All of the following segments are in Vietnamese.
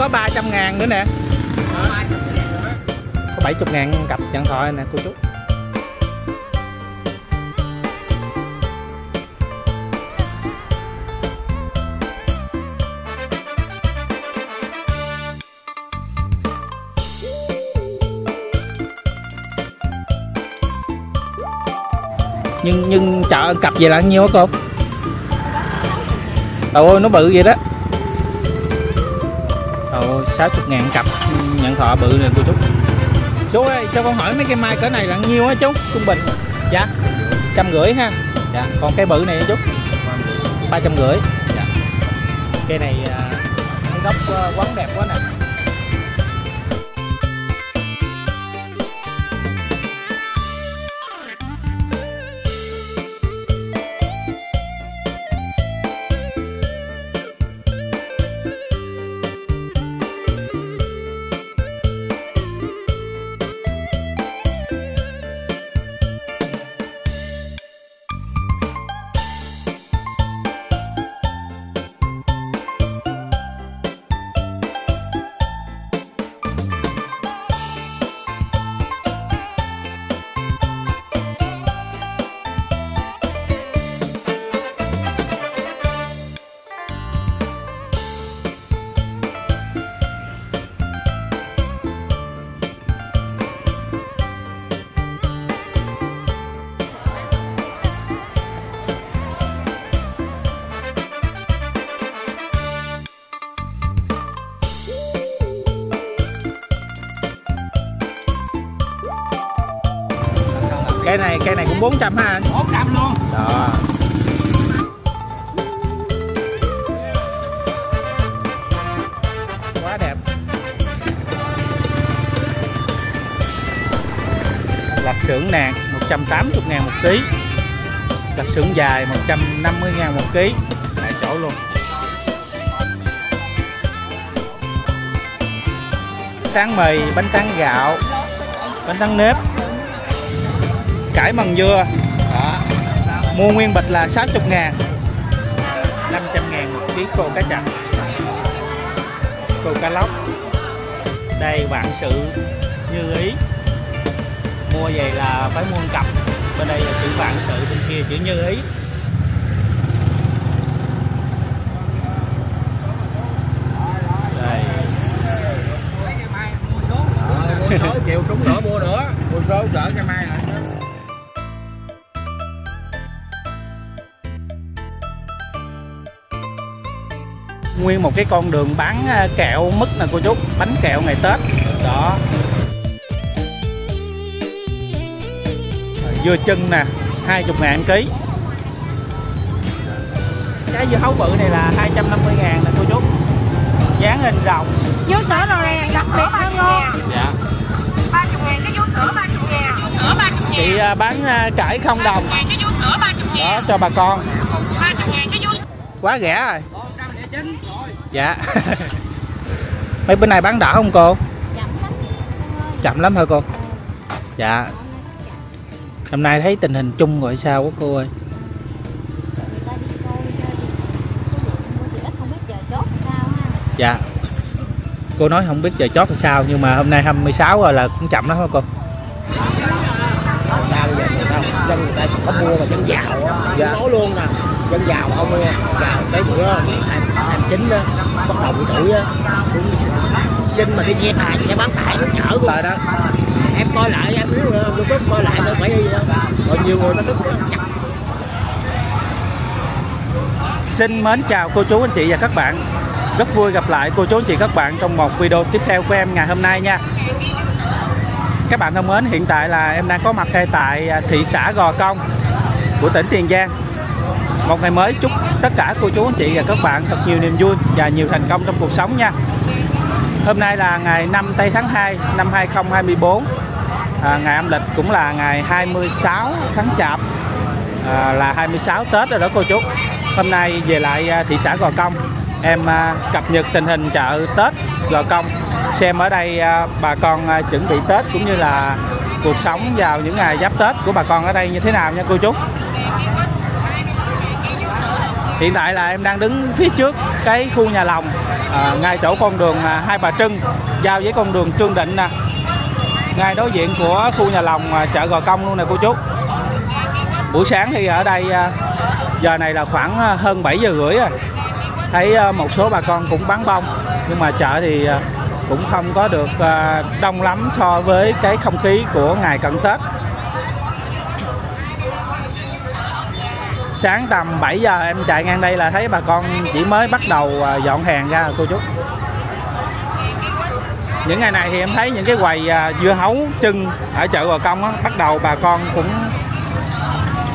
có 300 ngàn nữa nè. Có 70 ngàn cặp điện thoại nè, cô chú. Nhưng nhưng chợ cặp vậy là nhiêu hả cô? Trời ơi nó bự vậy đó. 60 ngàn cặp. Nhận thọ bự nè cô chú chú ơi cho con hỏi mấy cây mai cỡ này là nhiêu á chú? Trung bình. Dạ trăm rưỡi ha. Dạ. Còn cây bự này chú? Ba trăm rưỡi. Dạ. Cây này à, cái gốc à, quấn đẹp quá nè cũng 400 ha. anh 400 luôn. Đó. Quá đẹp. Lạp xưởng nạc 180 ngàn một ký. Lạp xưởng dài 150 ngàn một ký. Tại chỗ luôn. Tráng mì bánh tráng gạo bánh tráng nếp cải mần dưa đó. mua nguyên bịch là 60 ngàn. 500 ngàn một ký khô cá chạch khô cá lóc. Đây vạn sự như ý. Mua về là phải mua cặp. Bên đây là chữ vạn sự bên kia chữ như ý. Đây. Mua số. Mua số. Trúng nữa mua nữa. Mua số chở cái mai nguyên một cái con đường bán à, kẹo mứt nè cô chú bánh kẹo ngày tết. Đó. Rồi, dưa chân nè 20 ngàn ký. Trái dưa hấu bự này là 250 ngàn nè cô chú. Dán hình rồng Vú sữa đồ này đặc biệt hơn ngon dạ. 30 ngàn cái vú sữa 30 ngàn. Sữa 30 ngàn. Chị à, bán à, cải không đồng. ngàn cái vú sữa 30 ngàn. Đó cho bà con. 30 ngàn cái vú quá rẻ rồi dạ. Mấy bên này bán đỏ không cô? Chậm lắm hả cô? Dạ. Hôm nay thấy tình hình chung rồi sao quá cô ơi? Dạ. Cô nói không biết giờ chót là sao nhưng mà hôm nay 26 rồi là cũng chậm lắm hả cô? Ta bây giờ người ta dân người ta có mua mà dân giàu dạ. nói luôn nè. Dân giàu không mua giàu tới bữa hai chín đó bắt đầu bị tuổi á. Xin mà đi xe tài xe bán tải nó chở luôn. đó. Em coi lại em nếu youtube coi lại coi phải còn nhiều người? Ta tức chặt Xin mến chào cô chú anh chị và các bạn. Rất vui gặp lại cô chú anh chị các bạn trong một video tiếp theo của em ngày hôm nay nha. Các bạn thân mến, hiện tại là em đang có mặt ngay tại à, thị xã Gò Công của tỉnh Tiền Giang. Một ngày mới chúc tất cả cô chú anh chị và các bạn thật nhiều niềm vui và nhiều thành công trong cuộc sống nha. Hôm nay là ngày 5 tây tháng 2 năm 2024 à, Ngày âm lịch cũng là ngày 26 tháng Chạp. À, là 26 Tết rồi đó cô chú. Hôm nay về lại à, thị xã Gò Công. Em à, cập nhật tình hình chợ Tết Gò Công. Xem ở đây à, bà con à, chuẩn bị Tết cũng như là cuộc sống vào những ngày giáp Tết của bà con ở đây như thế nào nha cô chú hiện tại là em đang đứng phía trước cái khu nhà lòng à, ngay chỗ con đường à, hai bà trưng giao với con đường trương định nè. Ngay đối diện của khu nhà lòng à, chợ gò công luôn nè cô chú. Buổi sáng thì ở đây à, giờ này là khoảng à, hơn 7 giờ rưỡi rồi. Thấy à, một số bà con cũng bán bông nhưng mà chợ thì à, cũng không có được à, đông lắm so với cái không khí của ngày cận Tết. Sáng tầm 7 giờ em chạy ngang đây là thấy bà con chỉ mới bắt đầu à, dọn hàng ra cô chú. Những ngày này thì em thấy những cái quầy à, dưa hấu trưng ở chợ Gò Công á, bắt đầu bà con cũng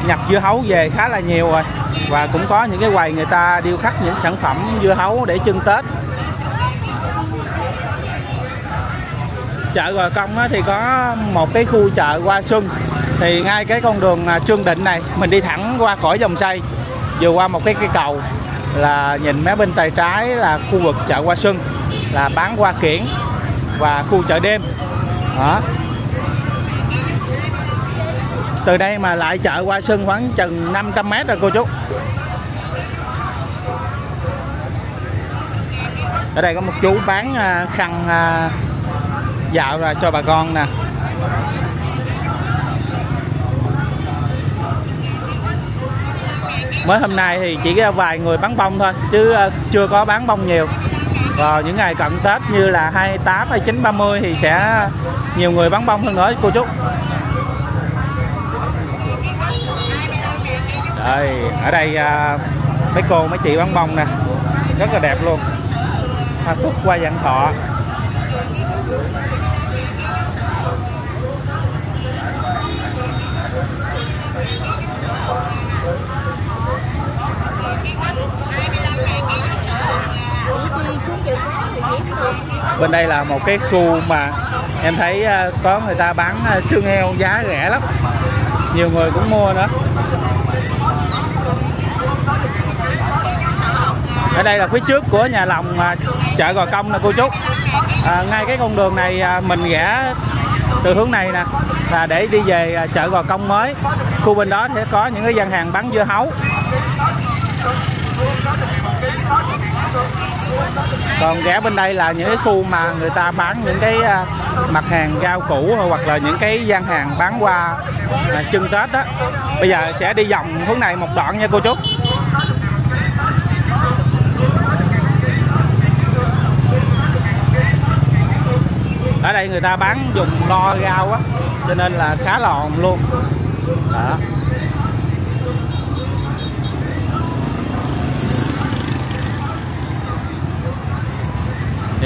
nhập dưa hấu về khá là nhiều rồi. Và cũng có những cái quầy người ta điêu khắc những sản phẩm dưa hấu để trưng Tết. Chợ Gò Công á, thì có một cái khu chợ hoa xuân thì ngay cái con đường à, Trương Định này mình đi thẳng qua khỏi dòng xây vừa qua một cái cây cầu là nhìn mé bên tay trái là khu vực chợ Hoa Xuân, là bán hoa kiển và khu chợ đêm. Đó. Từ đây mà lại chợ Hoa Xuân khoảng chừng 500 mét rồi cô chú. Ở đây có một chú bán à, khăn à, dạo ra cho bà con nè. Mới hôm nay thì chỉ có vài người bán bông thôi, chứ ờ, chưa có bán bông nhiều. Vào những ngày cận Tết như là 28 hay 9 30 thì sẽ nhiều người bán bông hơn nữa, cô chú. Đây, ở đây ờ, mấy cô, mấy chị bán bông nè. Rất là đẹp luôn. Hoa cúc qua dạng thọ đi xuống chợ khác thì dễ được bên đây là một cái khu mà em thấy à, có người ta bán à, xương heo giá rẻ lắm. Nhiều người cũng mua nữa. Ở đây là phía trước của nhà lòng à, chợ Gò Công nè cô chú. À, ngay cái con đường này mình rẽ từ hướng này nè là để đi về chợ Gò Công mới. Khu bên đó sẽ có những cái gian hàng bán dưa hấu. Còn ghé bên đây là những cái khu mà người ta bán những cái à, mặt hàng rau củ hoặc là những cái gian hàng bán qua à, chân Tết đó bây giờ sẽ đi vòng hướng này một đoạn nha cô chú. Ở đây người ta bán dùng lo rau á, cho nên là khá là luôn. Đó.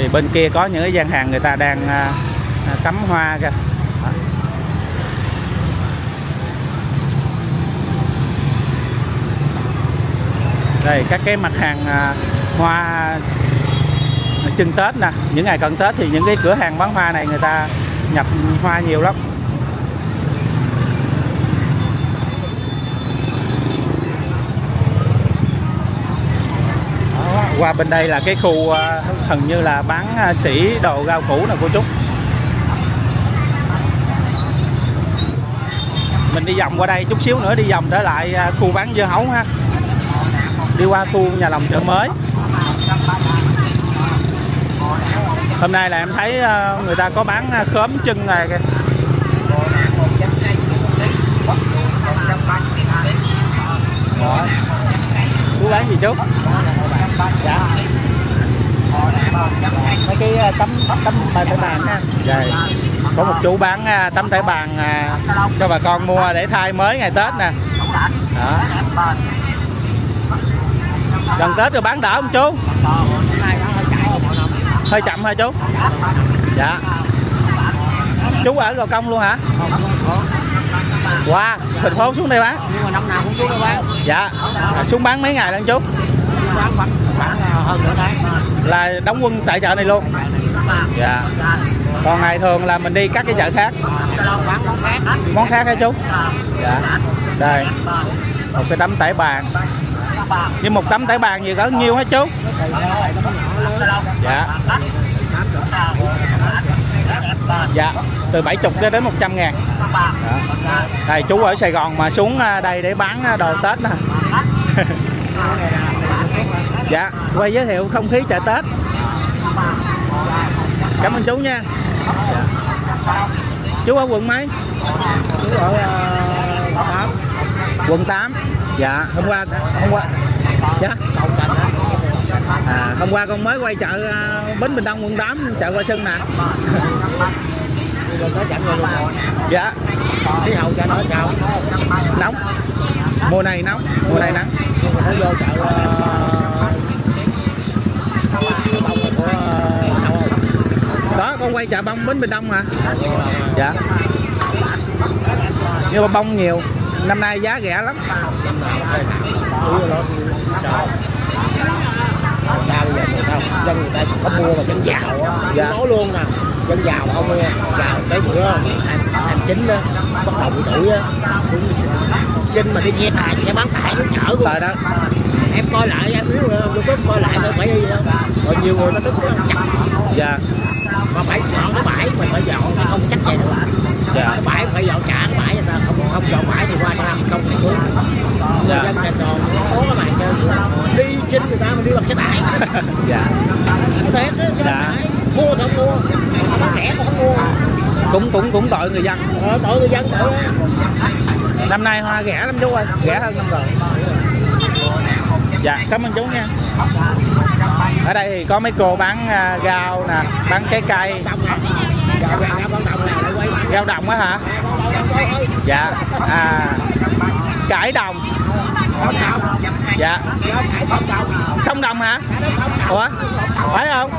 Thì bên kia có những cái gian hàng người ta đang à, à, cắm hoa kìa. Đây, các cái mặt hàng à, hoa trưng Tết nè. Những ngày cận Tết thì những cái cửa hàng bán hoa này người ta nhập hoa nhiều lắm Đó, qua bên đây là cái khu ờ, hình như là bán ờ, sỉ đồ rau củ nè cô chú. Mình đi vòng qua đây chút xíu nữa, đi vòng trở lại ờ, khu bán dưa hấu ha. Đi qua khu nhà lòng chợ mới. Hôm nay là em thấy người ta có bán khóm chân này kìa. Đó. chú bán gì chú? Dạ mấy cái à, tấm tấm tấm bàn ha. Dạ. có một chú bán à, tấm thẻ bàn à, cho bà con mua để thay mới ngày tết nè. Đó. Gần tết rồi bán đỡ không chú? Hơi chậm hả chú? Dạ. Chú ở gò công luôn hả? Wow thành phố xuống đây bán. Nhưng mà năm nào cũng xuống đây bán. Dạ. À, xuống bán mấy ngày lần chú? Bán khoảng ờ, hơn nửa tháng. Là đóng quân tại chợ này luôn. Dạ. Còn ngày thường là mình đi các cái chợ khác. Bán món khác món khác hả chú? Dạ. Đây. Một cái tấm tải bàn. Nhưng một tấm tải bàn gì có nhiêu hả chú? Dạ. Dạ. Từ 70 cho đến 100 ngàn. Dạ. đây, chú ở Sài Gòn mà xuống à, đây để bán à, đồ Tết nè. dạ. Quay giới thiệu không khí chợ tết. Cảm ơn chú nha. Dạ. chú ở quận mấy? Chú ở uh, tám. Quận 8 dạ. Hôm qua hôm qua dạ. À, hôm qua con mới quay chợ à, bến bình đông quận 8 chợ qua sân nè. Dạ. Khí hậu chợ nó sao? Nóng. Mùa này nóng. Mùa này nắng. Vô chợ uh, bông của uh, đâu không đó con quay chợ bông bến bình đông mà dạ. Nhưng mà bông nhiều. Năm nay giá rẻ lắm. Năm nào cũng đây nó sao người ta bây giờ người ta dân người ta có mua mà dân giàu á Dạ. nói luôn nè. Dân giàu không nghe giàu tới bữa hai hai chín á bắt đầu tuổi á. Xuống xin mà đi xe tải xe bán tải xuống chở luôn. Đó. Em coi lại em nếu youtube coi lại thôi phải gì đâu còn nhiều người ta tức nó chặt dạ mà phải dọn cái bãi mình phải dọn không chắc vậy nữa dạ. Cái bãi phải dọn trả cái bãi người ta không không dọn bãi thì qua năm công này xuống người Dạ. dân thành tròn có cái màn trơn đi xin người ta mà đi bằng xe tải. Dạ. Cái thiệt xe Dạ. mua thì không mua bán rẻ mà không mua. Cũng cũng cũng tội người dân. Ờ, tội người dân tội á. năm nay hoa rẻ lắm chú ơi rẻ hơn năm rồi. Dạ cảm ơn chú nha ở đây thì có mấy cô bán à, rau nè, bán trái cây. Rau đồng á hả? Dạ. À cải đồng. Dạ. Không đồng hả? Ủa? Phải không?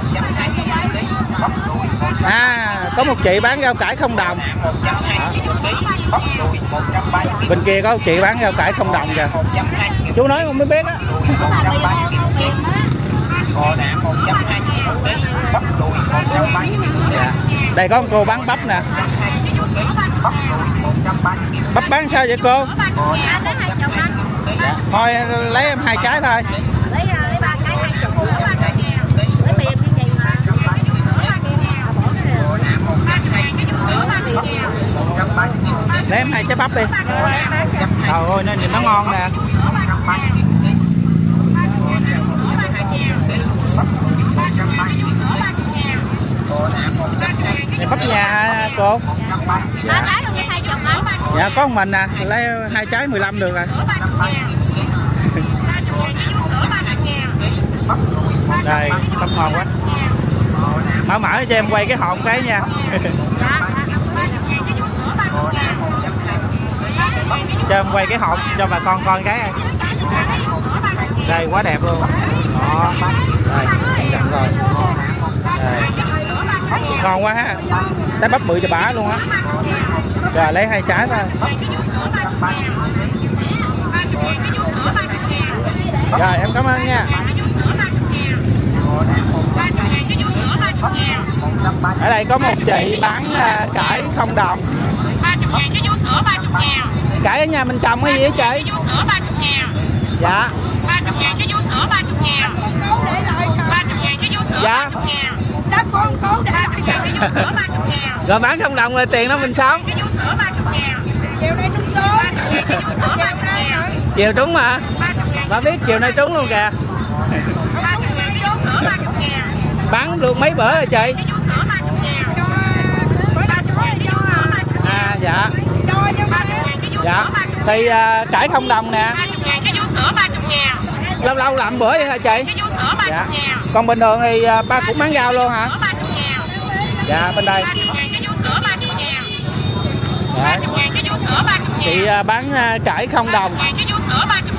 À có một chị bán rau cải không đồng. Bên kia có một chị bán rau cải không đồng kìa. Chú nói không mới biết á dạ. đây có một cô bán bắp nè. Bắp bán sao vậy cô? Dạ. thôi lấy em hai trái thôi. Lấy lấy ba cái hai chục nữa ba cái lấy mềm cái gì mà bỏ cái lấy em hai trái bắp đi. Trời ơi nó nhìn nó ngon nè Bắp nhà cô hả dạ có một mình nè lấy hai trái 15 được rồi đây bắp ngon quá mở mở cho em quay cái hộp cái nha cho em quay cái hộp cho bà con coi cái này. đây quá đẹp luôn đó đây dặn rồi. Ngon quá ha. Trái bắp bự cho bả luôn á. Rồi lấy hai trái thôi. Rồi em cảm ơn nha. Ở đây có một chị bán à, cải không đồng. Cải ở nhà mình trồng cái gì vậy chị? Dạ. Dạ. Con cố để lại cái vú sữa ba chục ngàn rồi bán không đồng rồi tiền đó mình sống cái vú sữa ba chục ngàn chiều nay trúng số chiều trúng mà bà biết chiều nay trúng luôn kìa cái bán được mấy bữa rồi chị cái à dạ cái dạ thì à, cải không đồng nè ngàn cái vú sữa ngàn lâu lâu làm bữa vậy hả chị cái vú sữa ba dạ chục ngàn còn bình thường thì à, ba cũng bán rau luôn hả dạ bên đây dạ. chị à, bán à, cải không đồng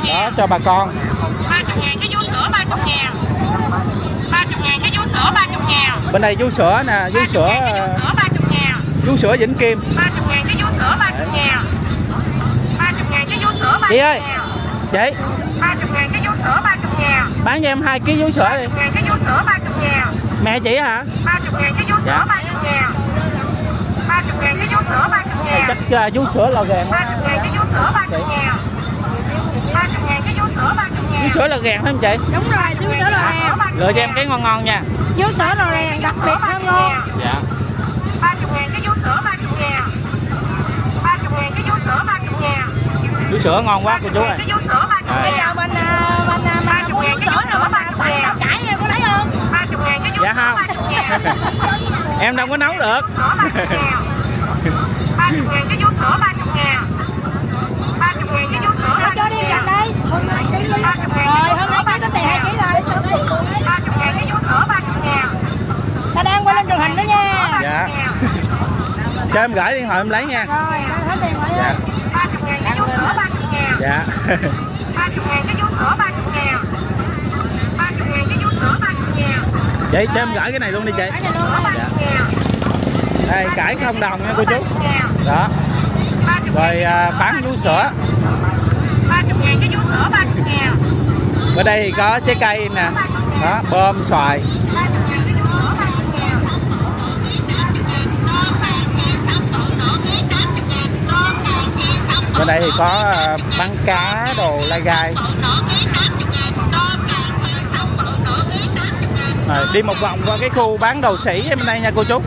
đó cho bà con bên đây vú sữa nè vú sữa à, vú sữa vĩnh kim Chị ơi. chị ba chục ngàn cái vú sữa ba chục ngàn bán cho em hai ký vú sữa đi sữa ba chục ngàn. Mẹ chị hả? Ba chục ngàn cái vú Dạ. sữa ba chục ngàn. Ba chục ngàn cái vú sữa ba chục Này ngàn. chắc à, vú sữa lò gàn ba quá. chục ngàn cái vú sữa ba chục ngàn. Ba chục ngàn cái vú sữa ba chục vú ngàn. sữa lò gàn phải không chị? Đúng rồi xíu sữa lò rèn lựa cho em cái ngon ngon nha. Vú sữa lò rèn đặc biệt hơn ngon dạ. ba chục ngàn cái vú sữa ba chục ngàn. Ba chục ngàn cái vú sữa ba chục ngàn. Vú sữa ngon quá cô chú ơi cái vú sữa ba chục Rồi. bây ngàn giờ mình à, mình à, mình à, mua vú sữa em đâu có nấu được. Ba chục ngàn. Cái vú sữa ba chục ngàn. Ba chục ngàn cái vú sữa ba cho đi gần đây. ba chục ngàn Rồi, hôm nay cái tiền hai ký rồi. ba chục ngàn cái vú sữa ba chục ngàn. Ta đang quay lên truyền hình đó nha. dạ. cho em gửi điện thoại em lấy nha. Rồi, hết tiền rồi dạ nha. ba chục ngàn cái vú sữa ba chục ngàn. Dạ. Ba chục ngàn cái vú sữa ba chục ngàn ba chục ngàn cái vú sữa ba chục ngàn chị cho em gửi cái này luôn đi chị. Dạ. đây cải không đồng nha cô chú. Đó. Rồi à, bán vú sữa. Ở đây thì có trái cây nè. Đó bơm xoài. Ở đây thì có à, bán cá đồ lai gai. Rồi, đi một vòng qua cái khu bán đồ sỉ bên đây nha cô chú.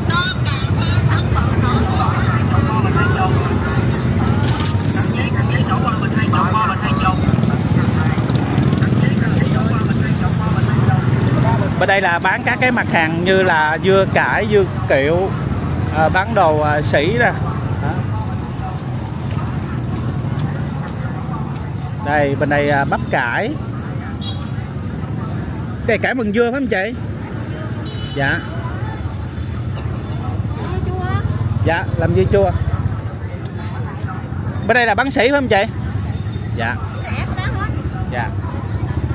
Bên đây là bán các cái mặt hàng như là dưa cải dưa kiệu à, bán đồ à, sỉ ra. Đây bên đây à, bắp cải. Đây cải mừng dưa phải không chị? Dạ. Dạ làm dưa chua? Bên đây là bán sỉ phải không chị? Dạ. Dạ.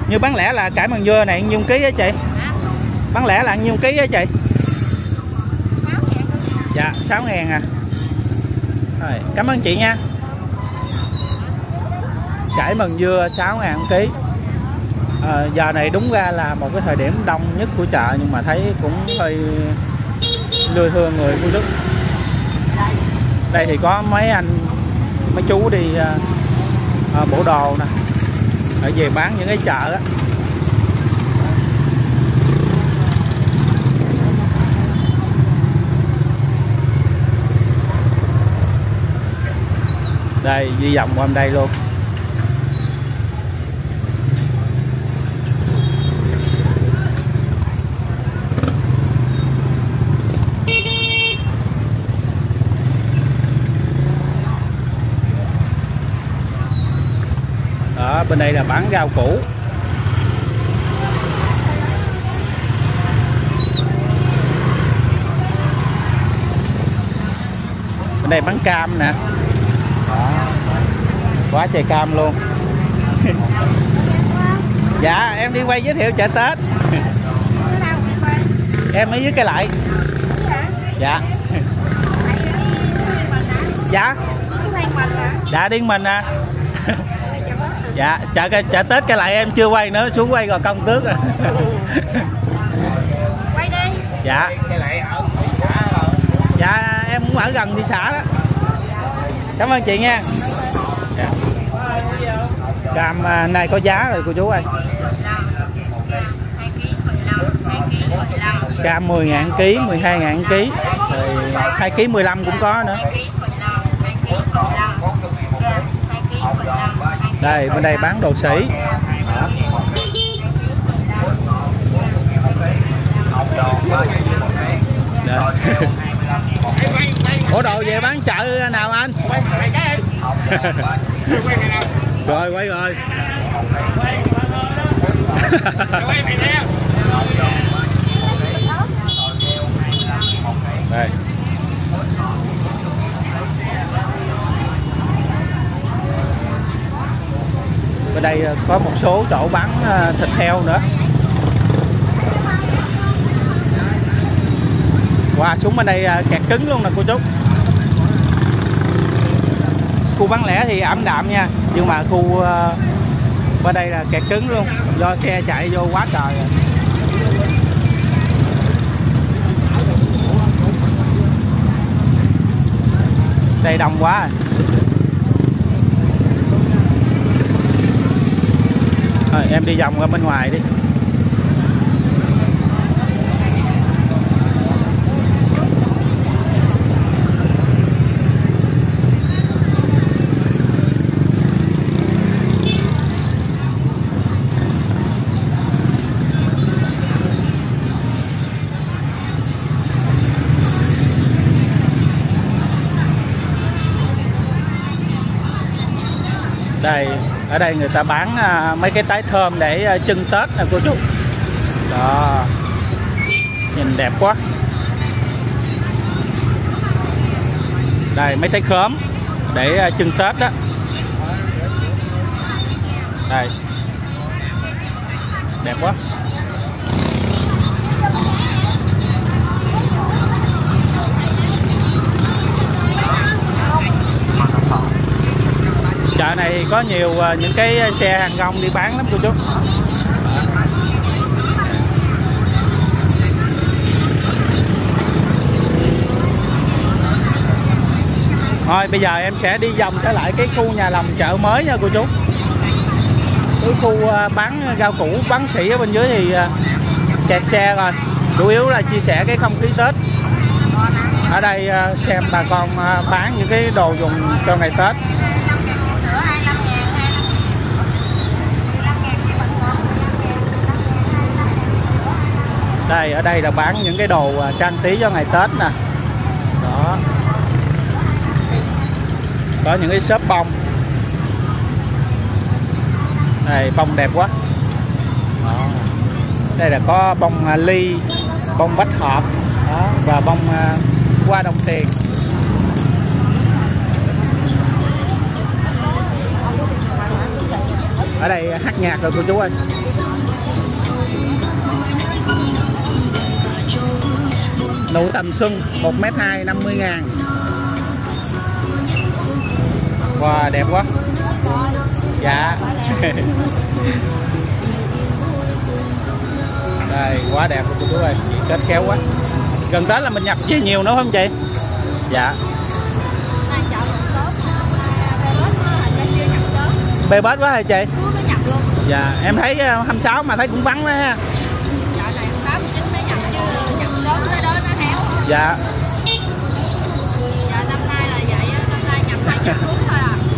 Như bán lẻ là cải bằng dưa này nhiêu ký á chị? Bán lẻ là nhiêu ký á chị? Dạ 6 ngàn à. Rồi, cảm ơn chị nha. Cải mần dưa 6 ngàn một ký à, giờ này đúng ra là một cái thời điểm đông nhất của chợ nhưng mà thấy cũng hơi lười thương người cô đức đây thì có mấy anh mấy chú đi à, à, bộ đồ nè ở về bán những cái chợ á. Đây di vòng qua đây luôn đó bên đây là bán rau củ. Bên đây bán cam nè. Đó. quá trời cam luôn. Dạ em đi quay giới thiệu chợ tết. Em ở dưới cây lại. Dạ. Dạ. Dạ. Điên mình à dạ chợ chợ tết cái lại em chưa quay nữa xuống quay rồi công tước à. Quay đi. Dạ. Dạ em cũng ở gần thị xã đó. Cảm ơn chị nha. Dạ. cam à, này có giá rồi cô chú ơi. Cam 10 ngàn ký 12 ngàn ký. Rồi 2 ký 15 cũng có nữa đây, bên đây bán đồ sỉ dạ. Ủa, đồ về bán chợ nào anh? rồi, quay rồi. Đây. Bên đây ờ, có một số chỗ bán ờ, thịt heo nữa. Wow, xuống bên đây ờ, kẹt cứng luôn nè cô chú. Khu bán lẻ thì ảm đạm nha, nhưng mà khu bên đây là kẹt cứng luôn, do xe chạy vô quá trời rồi. Đây đông quá rồi. Rồi, em đi vòng ra bên ngoài đi. Ở đây người ta bán à, mấy cái tái thơm để à, trưng tết nè, cô chú. Đó. Nhìn đẹp quá. Đây, mấy trái khóm để à, trưng tết đó. Đây. Đẹp quá. Chợ này có nhiều à, những cái xe hàng rong đi bán lắm cô chú. Thôi, bây giờ em sẽ đi vòng trở lại cái khu nhà lòng chợ mới nha cô chú. Cái khu à, bán rau củ, bán sỉ ở bên dưới thì à, kẹt xe rồi. Chủ yếu là chia sẻ cái không khí Tết. Ở đây xem bà con bán những cái đồ dùng cho ngày Tết. Đây, ở đây là bán những cái đồ à, trang trí cho ngày Tết nè. Đó. Có những cái shop bông. Này, bông đẹp quá. Đó. đây là có bông à, ly, bông bách hợp. Đó, và bông qua hoa đồng tiền. Ở đây hát nhạc rồi cô chú ơi. Nụ tầm xuân 1m2 50 ngàn. Wow đẹp quá. Dạ. Đây quá đẹp luôn cô chú ơi. Kết khéo quá. Gần Tết là mình nhập về nhiều nữa không chị? Dạ. Bê bết quá hả chị? Dạ em thấy ờ, 26 mà thấy cũng vắng đó ha Dạ.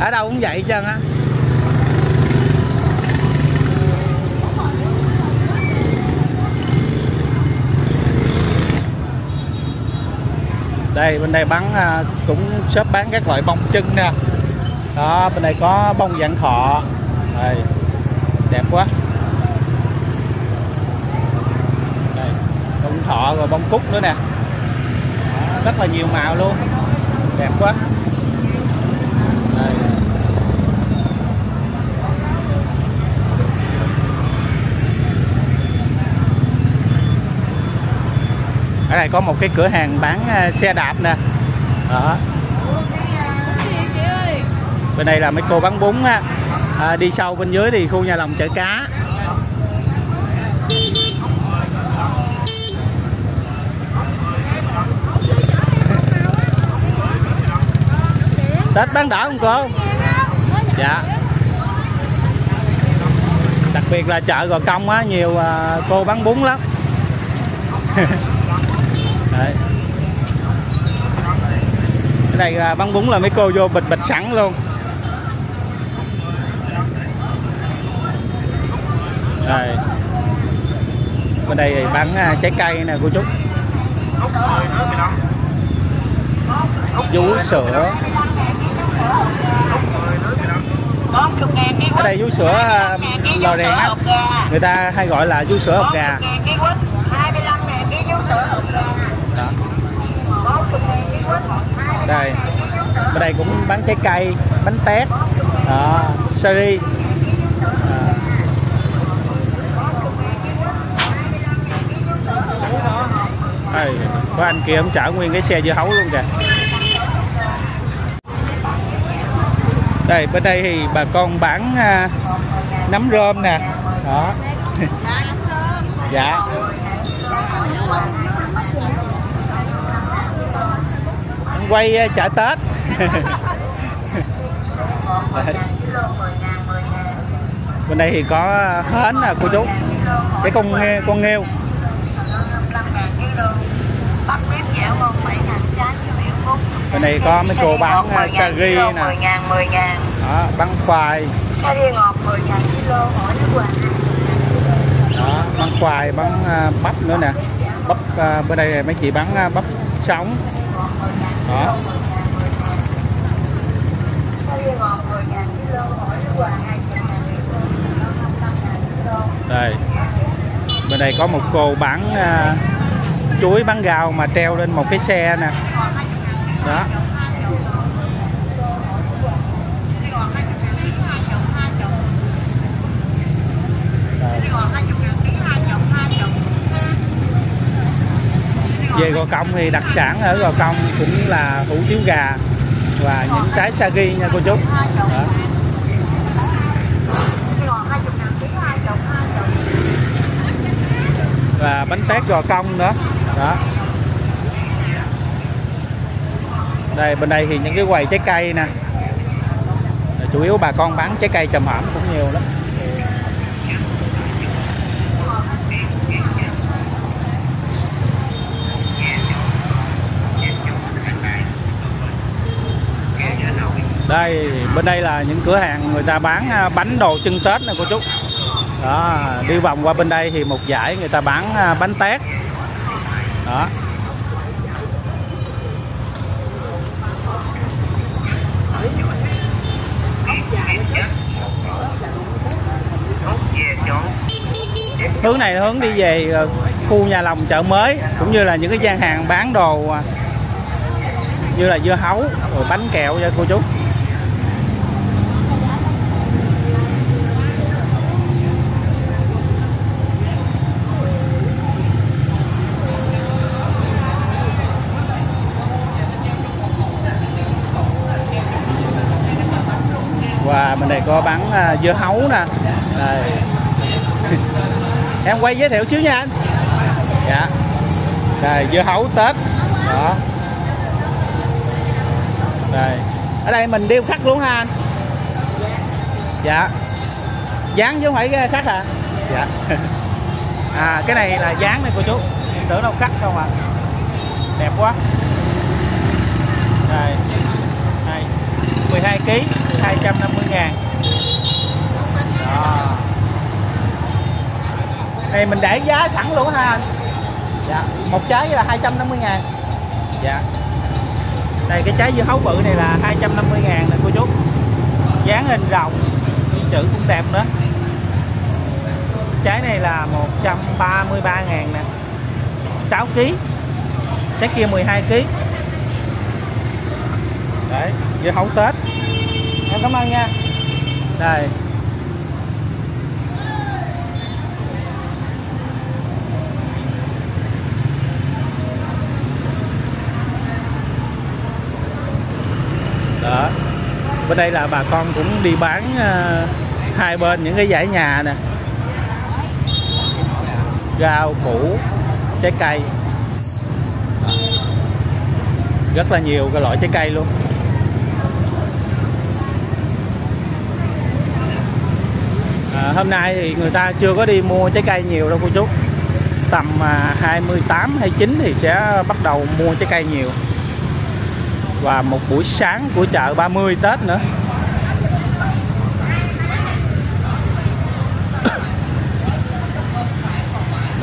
Ở đâu cũng vậy hết trơn á. Đây bên đây bán à, cũng shop bán các loại bông chân nè. Đó bên đây có bông dạng thọ. Đây đẹp quá. Đây bông thọ rồi bông cúc nữa nè rất là nhiều màu luôn. Đẹp quá. Đây. ở đây có một cái cửa hàng bán à, xe đạp nè. Đó. Bên đây là mấy cô bán bún á. À, đi sâu bên dưới thì khu nhà lòng chợ cá Tết bán đảo không cô? Dạ Đặc biệt là chợ Gò Công á, nhiều à, cô bán bún lắm Đấy. Cái này à, bán bún là mấy cô vô bịch bịch sẵn luôn Đây. Bên đây thì bán à, trái cây nè cô chú Vú sữa ở đây vú sữa à, lò đèn á. Người ta hay gọi là vú sữa hộp gà. Đây. Bên đây cũng bán trái cây Bánh tét. Đó Sari. Ờ. Đây, có anh kia ông chở nguyên cái xe dưa hấu luôn kìa. Đây bên đây thì bà con bán à, nấm rơm nè. Đó. Dạ. Anh quay à, chợ tết. Bên đây thì có hến nè cô chú. Cái con con nghêu. Đây có mấy cô bán à, sagi nè. 10 ngàn, 10 ngàn. Đó, bán khoai. Sa riêng ngọt 10 ngàn kilo hỏi nước quà đó, bán khoai bán à, bắp nữa nè. Bắp à, bên đây mấy chị bán bắp sống đó. Sa riêng ngọt 10 ngàn kilo hỏi nước quà 200 đây. Bên đây có một cô bán à, chuối bán rau mà treo lên một cái xe nè đó. Về gò công thì đặc sản ở gò công cũng là hủ tiếu gà và những trái sa ghi nha cô chú. Đó. và bánh tét gò công nữa. Đó. Đây, bên đây thì những cái quầy trái cây nè. Chủ yếu bà con bán trái cây trầm hẩm cũng nhiều lắm. Đây, bên đây là những cửa hàng người ta bán à, bánh đồ chân tết nè cô chú. Đó, đi vòng qua bên đây thì một dãy người ta bán à, bánh tét. Đó. Hướng này hướng đi về ờ, khu nhà lòng chợ mới, cũng như là những cái gian hàng bán đồ à, như là dưa hấu, rồi bánh kẹo cho cô chú. Và bên này có bán à, dưa hấu nè. Đây. em quay giới thiệu xíu nha anh. Dạ. Đây dưa hấu tết. Đó. Đây ở đây mình điêu khắc luôn ha anh? Dạ. Dán chứ không phải ờ, khắc à? Dạ. À cái này là dán này cô chú. Em tưởng đâu khắc không à đẹp quá. Đây đây 12 kg 250 ngàn. Đó này mình để giá sẵn luôn ha. Anh dạ một trái là 250 ngàn. Dạ. Đây, cái trái dưa hấu bự này là 250 ngàn nè, cô chú. Dáng hình rồng chữ cũng đẹp nữa. Trái này là 133 ngàn nè. 6 kg trái kia 12 kg đấy, dưa hấu tết. Em cảm ơn nha. Đây đó bên đây là bà con cũng đi bán uh, hai bên những cái dãy nhà nè. Rau củ trái cây. Rất là nhiều cái loại trái cây luôn. À, hôm nay thì người ta chưa có đi mua trái cây nhiều đâu cô chú. Tầm à, 28 29 thì sẽ bắt đầu mua trái cây nhiều và một buổi sáng của chợ 30 Tết nữa.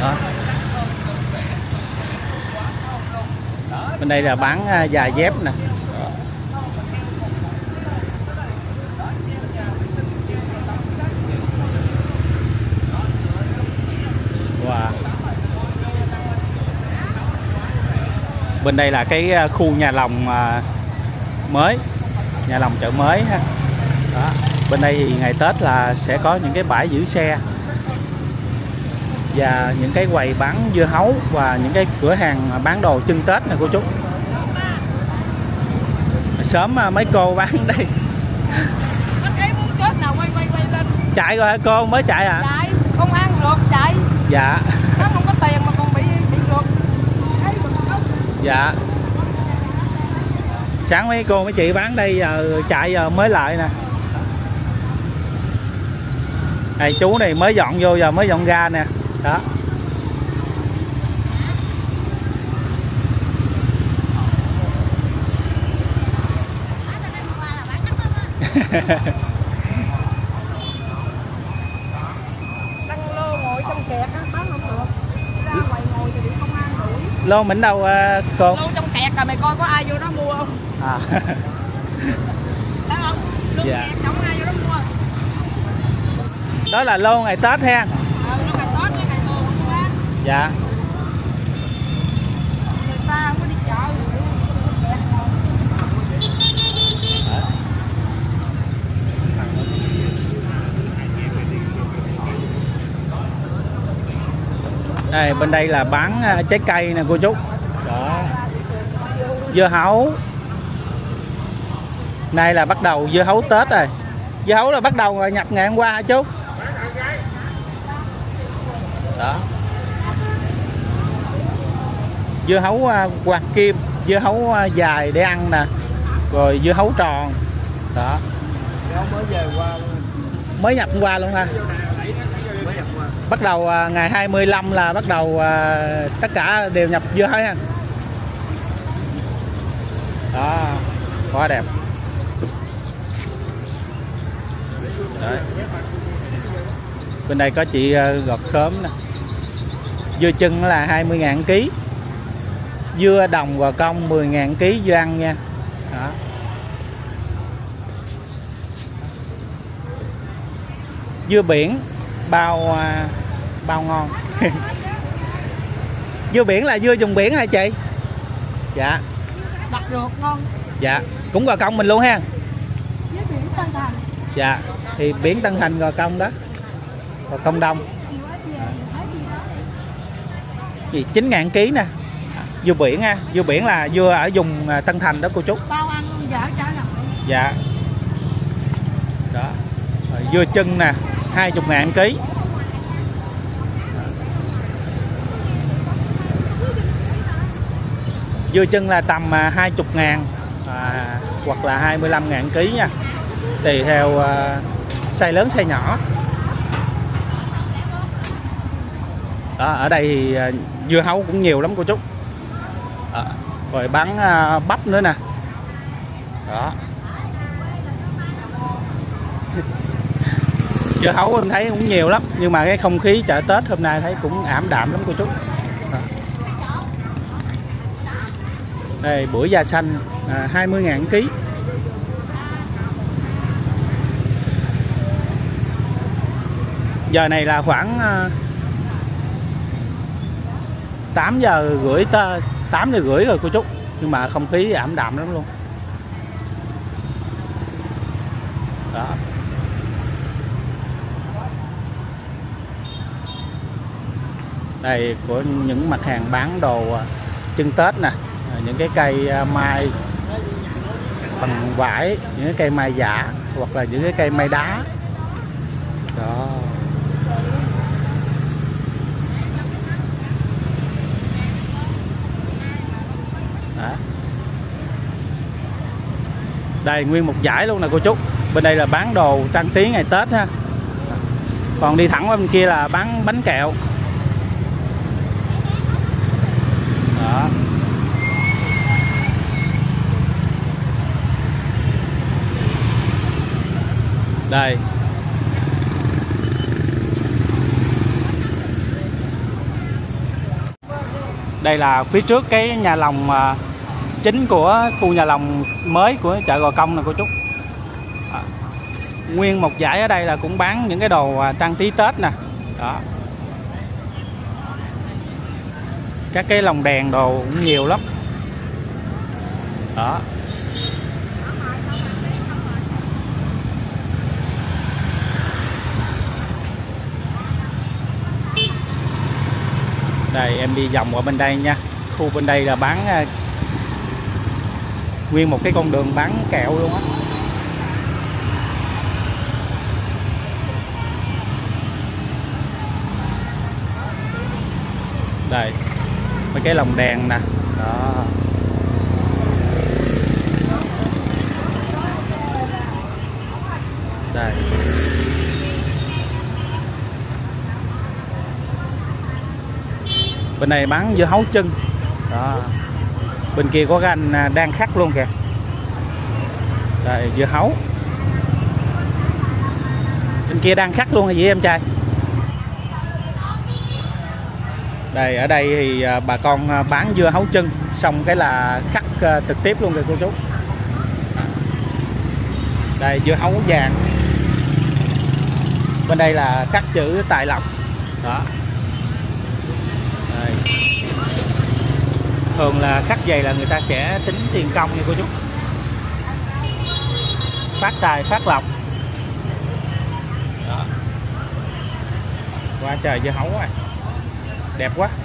Đó. Bên đây là bán à, giày dép nè wow bên đây là cái à, khu nhà lòng à, mới nhà lòng chợ mới ha. Đó bên đây thì ngày Tết là sẽ có những cái bãi giữ xe và những cái quầy bán dưa hấu và những cái cửa hàng bán đồ chân Tết này cô chú. Sớm mà mấy cô bán đây. Quay quay quay chạy rồi hả cô? Mới chạy à? Chạy không ăn được chạy. Dạ nó không có tiền mà còn bị bị rượt Thấy mà không dạ. Sáng mấy cô mấy chị bán đây giờ, chạy giờ mới lại nè. Này chú này mới dọn vô giờ mới dọn ra nè. Đó. Đăng lô mình đâu uh, à, cô lô trong kẹt rồi mày coi có ai vô đó mua không? À. Phải không? Lô dạ. kẹt không ai vô đó mua. Đó là lô ngày tết ha. Ờ, à, lô ngày tết ngày tuần dạ. Đây bên đây là bán à, trái cây nè cô chú. Đó. Dưa hấu. Nay là bắt đầu dưa hấu tết rồi. Dưa hấu là bắt đầu nhập ngày hôm qua hả chú? Đó. Dưa hấu à, quạt kim dưa hấu à, dài để ăn nè. Rồi dưa hấu tròn. Đó. Mới về qua mới nhập hôm qua luôn ha bắt đầu à, ngày 25 là bắt đầu à, tất cả đều nhập dưa hết ha. Đó, quá đẹp. Đấy. bên đây có chị à, gọt khóm nè. Dưa chân là 20.000 kg dưa đồng và công 10.000 kg dưa ăn nha. Đó. Dưa biển bao à, bao ngon. Dưa biển là dưa dùng biển hả chị? Dạ. Đặt được ngon. Dạ. Cũng gò công mình luôn ha. Với biển Tân Thành. Dạ. Thì biển Tân Thành gò công đó. Gò công đông. Gì 9 ngàn ký nè. Dưa biển ha. Dưa biển là dưa ở vùng à, Tân Thành đó cô chú. Bao ăn dở trả lại dạ. Đó. Rồi dưa chân nè 20 ngàn ký. Dưa chân là tầm à, 20 ngàn à, hoặc là 25 ngàn ký nha. Tùy theo à, size lớn size nhỏ. Đó, ở đây thì à, dưa hấu cũng nhiều lắm cô chú. À, rồi bán à, bắp nữa nè. Đó. Dưa hấu em thấy cũng nhiều lắm nhưng mà cái không khí chợ tết hôm nay thấy cũng ảm đạm lắm cô chú. Đây bưởi da xanh à, 20 ngàn ký. Giờ này là khoảng à, 8 giờ rưỡi 8 giờ rưỡi rồi cô chú nhưng mà không khí ảm đạm lắm luôn. Đây của những mặt hàng bán đồ à, trưng Tết nè à, những cái cây à, mai bằng vải, những cái cây mai giả hoặc là những cái cây mai đá. Đó. Đó. đây, nguyên một giải luôn nè, cô chú. Bên đây là bán đồ trang trí ngày Tết ha. Còn đi thẳng qua bên kia là bán bánh kẹo đó đây. Đây là phía trước cái nhà lòng à, chính của khu nhà lòng mới của chợ Gò Công này cô chú. À, nguyên một dãy ở đây là cũng bán những cái đồ à, trang trí Tết nè. Đó. Các cái lồng đèn đồ cũng nhiều lắm. Đó. Đây, em đi vòng qua bên đây nha. Khu bên đây là bán à, nguyên một cái con đường bán kẹo luôn á. Đây, mấy cái lồng đèn nè. Đó đây bên này bán dưa hấu chân. Đó. Bên kia có cái anh à, đang khắc luôn kìa. Đây, dưa hấu. Bên kia đang khắc luôn hay gì em trai? Đây, ở đây thì à, bà con à, bán dưa hấu chân, xong cái là khắc trực tiếp luôn kìa cô chú. Đây, dưa hấu vàng. Bên đây là khắc chữ tài lộc. Đó. Thường là cắt giày là người ta sẽ tính tiền công nha cô chú. Phát tài, phát lộc. Đó. qua trời dưa hấu rồi đẹp quá.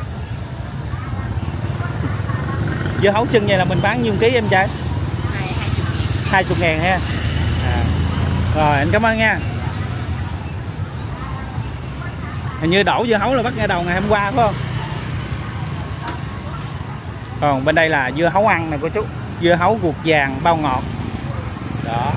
Dưa hấu chân này là mình bán nhiêu ký em trai? Hai chục ngàn. Ha à. rồi, anh cảm ơn nha. Hình như đổ dưa hấu là bắt ngay đầu ngày hôm qua phải không? Còn bên đây là dưa hấu ăn nè cô chú. Dưa hấu ruột vàng, bao ngọt. Đó.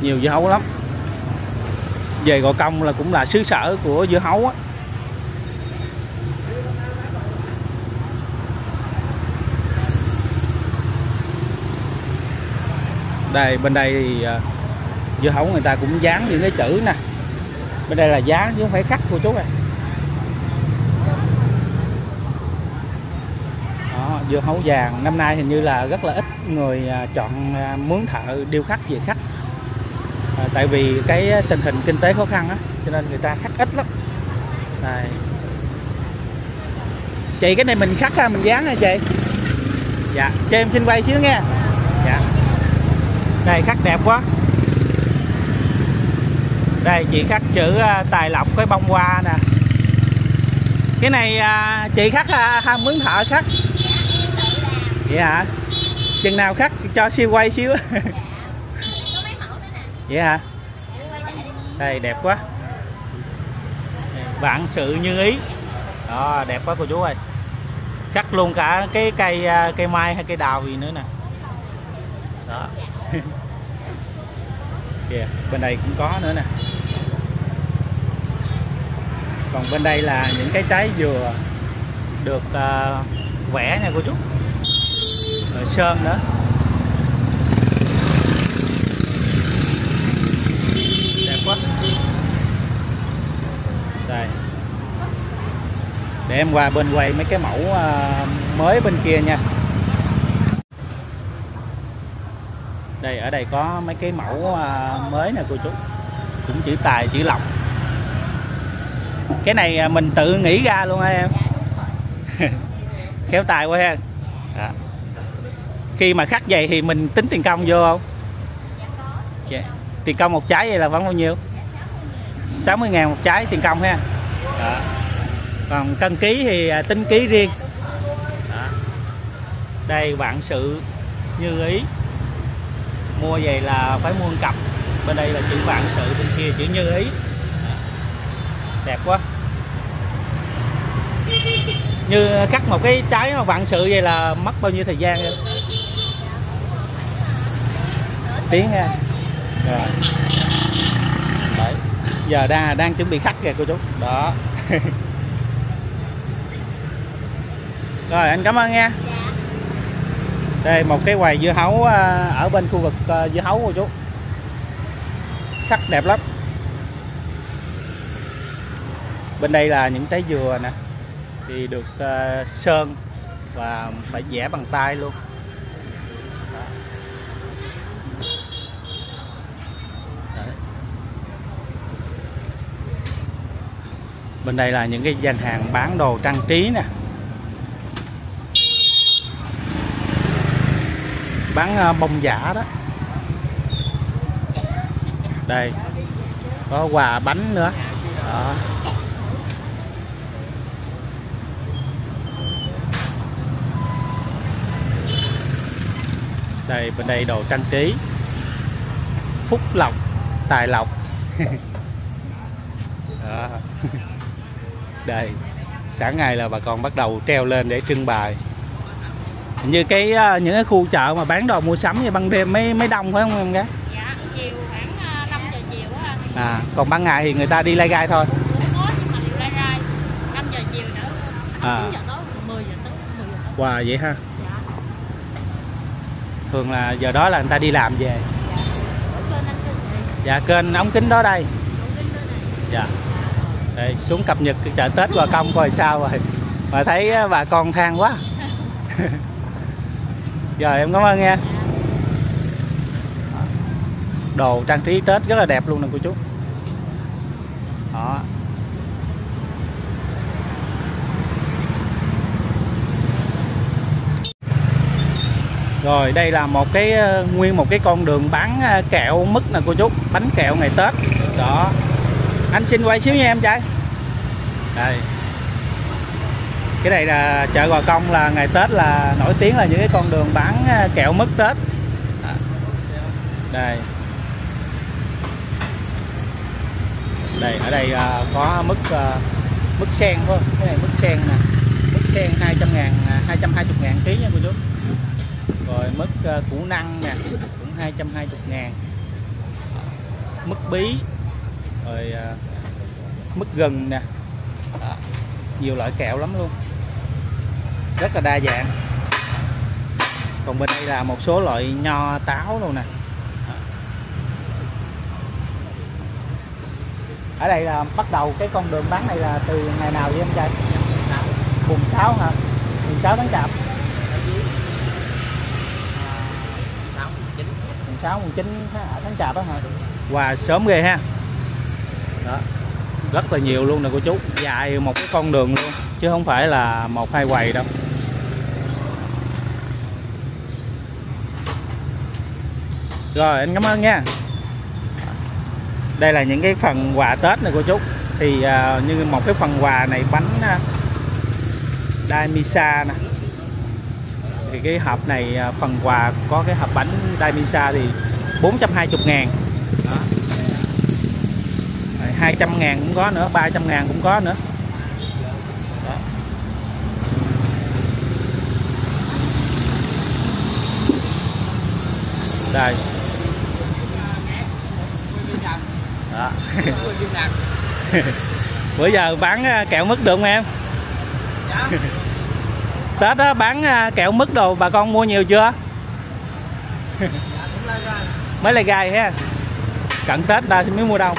Nhiều dưa hấu lắm. Về gò công là cũng là xứ sở của dưa hấu á. Đây, bên đây thì à, dưa hấu người ta cũng dán những cái chữ nè. Bên đây là dán chứ không phải cắt cô chú này đó, dưa hấu vàng. Năm nay hình như là rất là ít người à, chọn à, mướn thợ điêu khắc về khắc. À, tại vì cái tình hình kinh tế khó khăn á cho nên người ta khắc ít lắm. Này. Chị cái này mình khắc ha mình dán nè chị. Dạ cho em xin quay xíu nha. Dạ. Này khắc đẹp quá đây chị khắc chữ à, tài lộc với bông hoa nè. Cái này à, chị khắc à, ha mướn thợ khắc. Vậy hả chừng nào khắc cho siêu quay xíu. Vậy hả đây đẹp quá. Vạn sự như ý. Đó đẹp quá cô chú ơi. Cắt luôn cả cái cây cây mai hay cây đào gì nữa nè. Đó. Kìa bên đây cũng có nữa nè còn bên đây là những cái trái dừa được uh, vẽ nha cô chú. Rồi sơn nữa. Đẹp quá. Đây. Để em qua bên quay mấy cái mẫu uh, mới bên kia nha. Đây ở đây có mấy cái mẫu uh, mới nè cô chú. Cũng chữ tài chữ lộc cái này à, mình tự nghĩ ra luôn hả em. Khéo tài quá ha. Đó. khi mà khắc vậy thì mình tính tiền công vô không? Dạ. tiền công một trái vậy là vẫn bao nhiêu? 60 ngàn. Một trái tiền công ha. Đó. còn cân ký thì à, tính ký riêng. Đó. đây vạn sự như ý. Mua về là phải mua cặp. Bên đây là chữ vạn sự bên kia chữ như ý. Đẹp quá như cắt một cái trái mà vạn sự vậy là mất bao nhiêu thời gian em tiếng ha rồi Đấy. giờ đang đang chuẩn bị khắc kìa cô chú. Đó. Rồi anh cảm ơn nha. Đây một cái quầy dưa hấu à, ở bên khu vực à, dưa hấu cô chú. Sắc đẹp lắm. Bên đây là những trái dừa nè thì được uh, sơn và phải vẽ bằng tay luôn. Đấy. bên đây là những cái gian hàng bán đồ trang trí nè. Bán uh, bông giả đó. Đây. Có quà bánh nữa. Đó. Đây bên đây đồ trang trí phúc lộc tài lộc đó. đây sáng ngày là bà con bắt đầu treo lên để trưng bày như cái ờ, những cái khu chợ mà bán đồ mua sắm như ban đêm mới mới đông phải không em gái Dạ, chiều khoảng ờ, 5 giờ chiều á anh. à còn ban ngày thì người ta đi lai gai thôi có nhưng mà lai rai. 5 giờ chiều nữa. À. 9 giờ tối, 10 giờ tối, 10 giờ tối. wow vậy ha. Thường là giờ đó là người ta đi làm về. Này, dạ kênh ống kính đó đây. Dạ. Đây xuống cập nhật cái chợ tết qua công coi sao rồi. Mà thấy bà con than quá. Rồi em cảm ơn nha. Đồ trang trí tết rất là đẹp luôn nè cô chú đó rồi đây là một cái ờ, nguyên một cái con đường bán ờ, kẹo mứt nè cô chú, bánh kẹo ngày Tết. Đó. Anh xin quay xíu nha em trai. Đây. Cái này là chợ Gò Công là ngày Tết là nổi tiếng là những cái con đường bán ờ, kẹo mứt Tết. Đây. Đây ở đây có mứt mứt sen thôi, cái này mứt sen nè. Mứt sen 200 ngàn, 220 ngàn ký nha cô chú rồi mứt ờ, củ năng nè cũng 220 ngàn. Mứt bí rồi ờ, uh, mứt gừng nè. Đó. nhiều loại kẹo lắm luôn. Rất là đa dạng. Còn bên đây là một số loại nho táo luôn nè. Ở đây là bắt đầu cái con đường bán này là từ ngày nào vậy em trai? Mùng 6 hả? Mùng 6 tháng chạp. Mùng 6 mùng 9 tháng chạp á hả? Quà sớm ghê ha. Đó rất là nhiều luôn nè cô chú. Dài một cái con đường luôn chứ không phải là một hai quầy đâu. Rồi anh cảm ơn nha. Đây là những cái phần quà tết này cô chú. Thì uh, như một cái phần quà này bánh à, uh, đai misa nè cái hộp này à, phần quà có cái hộp bánh Daimisa thì 420 ngàn Đó. 200 ngàn cũng có nữa 300 ngàn cũng có nữa Đó. đây Đó. bữa giờ bán à, kẹo mứt được không em dạ. Tết á, bán à, kẹo mứt đồ bà con mua nhiều chưa? Mới lại gai ha. Cận Tết ta mới mua đâu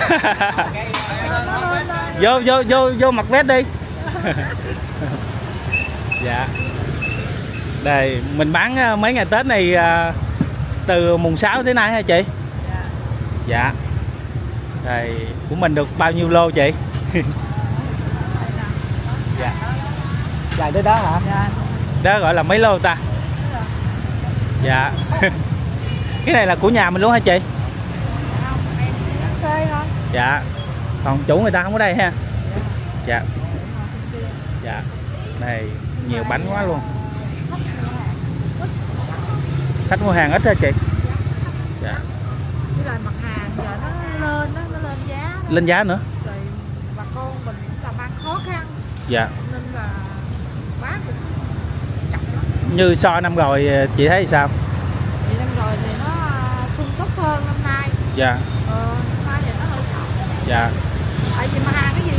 vô vô vô vô mặc vest đi. Dạ. Đây mình bán à, mấy ngày Tết này à, từ mùng 6 tới nay hả chị? Dạ. Đây của mình được bao nhiêu lô chị dài tới đó hả? Đó gọi là mấy lô ta? Dạ. Cái này là của nhà mình luôn hả chị? Dạ. Còn chủ người ta không ở đây ha? Dạ. Dạ. Này nhiều bánh quá luôn. Khách mua hàng ít hả chị? Dạ. Với lại mặt hàng giờ nó lên đó, nó lên giá đó. lên giá nữa? Rồi bà con mình làm ăn khó khăn. Dạ. Nên là như so năm rồi chị thấy sao? Thì năm rồi thì nó à, sung túc hơn năm nay. Dạ. Ờ, năm nay thì nó hơi chậm. Dạ. Tại vì mặt hàng cái gì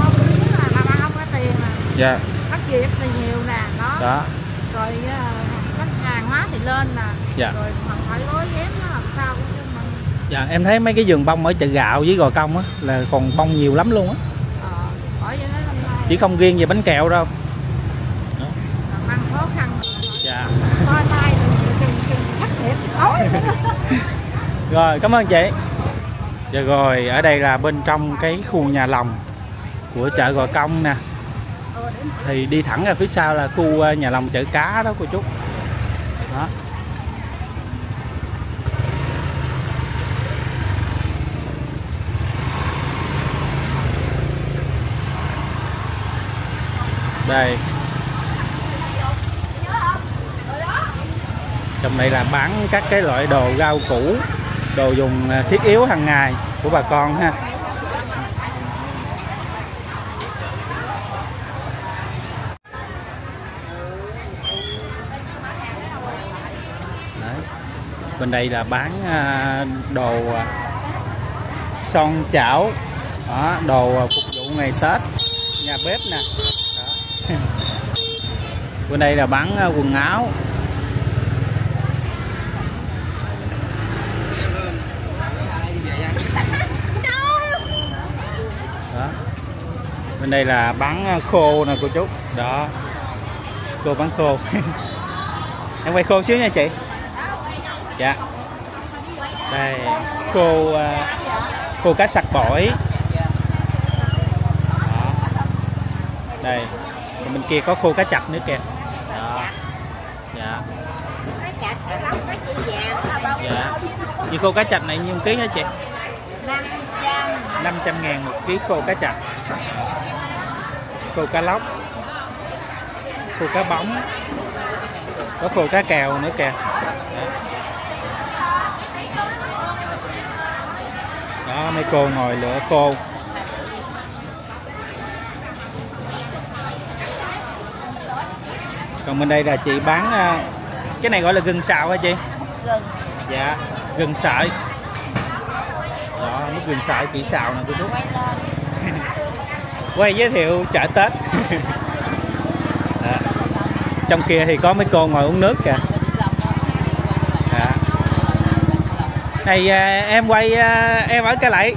con thứ nhất là làm ăn không có tiền nè dạ. Bắt việc thì nhiều nè đó, đó. Rồi các hàng hóa thì lên nè. Dạ. rồi mà phải gói ghém nó làm sao cũng mình dạ em thấy mấy cái vườn bông ở chợ gạo với gò công á là còn bông nhiều lắm luôn á. Ờ, chỉ không riêng về bánh kẹo đâu làm ăn khó khăn dạ coi mai thì chừng chừng thất nghiệp tối rồi, cảm ơn chị. Dạ rồi, ở đây là bên trong cái khu nhà lòng của chợ gò công nè. Thì đi thẳng ra phía sau là khu ờ, nhà lòng chợ cá đó cô chú. Đó. Đây. Trong đây là bán các cái loại đồ rau củ đồ dùng à, thiết yếu hàng ngày của bà con ha Đấy. bên đây là bán à, đồ à, son chảo đó, đồ phục vụ ngày Tết nhà bếp nè Đó. bên đây là bán quần áo bên đây là bán ờ, khô nè cô chú. Đó. Cô bán khô. Em quay khô xíu nha chị. Dạ. Đây khô à, khô cá sặc bổi Đó. đây. Còn bên kia có khô cá chạch nữa kìa. Đó. dạ. Chặt dạ. như khô cá chạch này nhiêu ký hả chị 500 500 ngàn một ký khô cá chạch khô cá lóc khô cá bóng có khô cá kèo nữa kìa. Đó mấy cô ngồi lửa cô còn bên đây là chị bán à, cái này gọi là gừng xào hả chị? Gừng. Dạ gừng sợi nước gừng sợi chị xào nè cô chú quay giới thiệu chợ tết. Đó. trong kia thì có mấy cô ngồi uống nước kìa. Dạ. này à, em quay à, em ở cái lại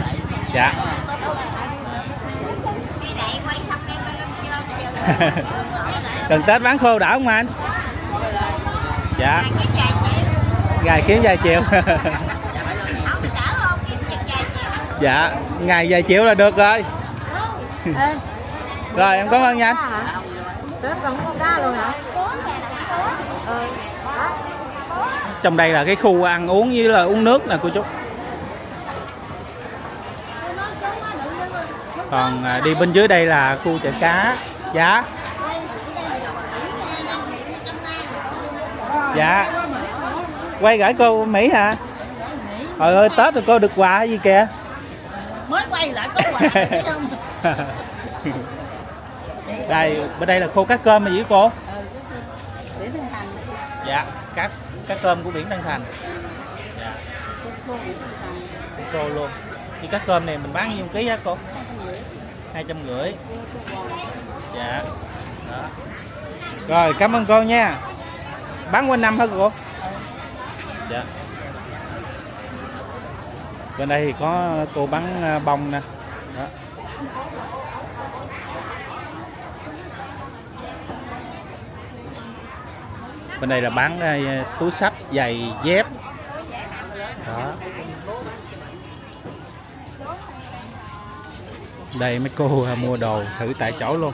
dạ. Gần tết bán khô đảo không anh? Dạ. Cái chiều ngày kiếm vài triệu ông đỡ không kiếm chừng chai chiều dạ ngày vài triệu là được rồi. Ê, rồi em cảm ơn nha. Đó. trong đây là cái khu ăn uống với là uống nước nè cô chú. Còn à, đi bên dưới đây là khu chợ cá giá. Dạ. Quay gửi cô mỹ hả? Trời ơi tết rồi cô được quà gì kìa quay lại có quà thấy không? đây bên đây là khô cá cơm mà gì cô. Để Thanh Thành, dạ cá cá cơm của biển Tân Thành. Dạ. Cô luôn. Thì cá cơm này mình bán nhiêu ký á cô? Hai trăm rưỡi. Dạ. Đó. Rồi cảm ơn cô nha. Bán quanh năm hả cô? Dạ bên đây thì có cô bán à, bông nè. Đó. Bên đây là bán à, túi sách giày dép. Đó. Đây mấy cô à, mua đồ thử tại chỗ luôn.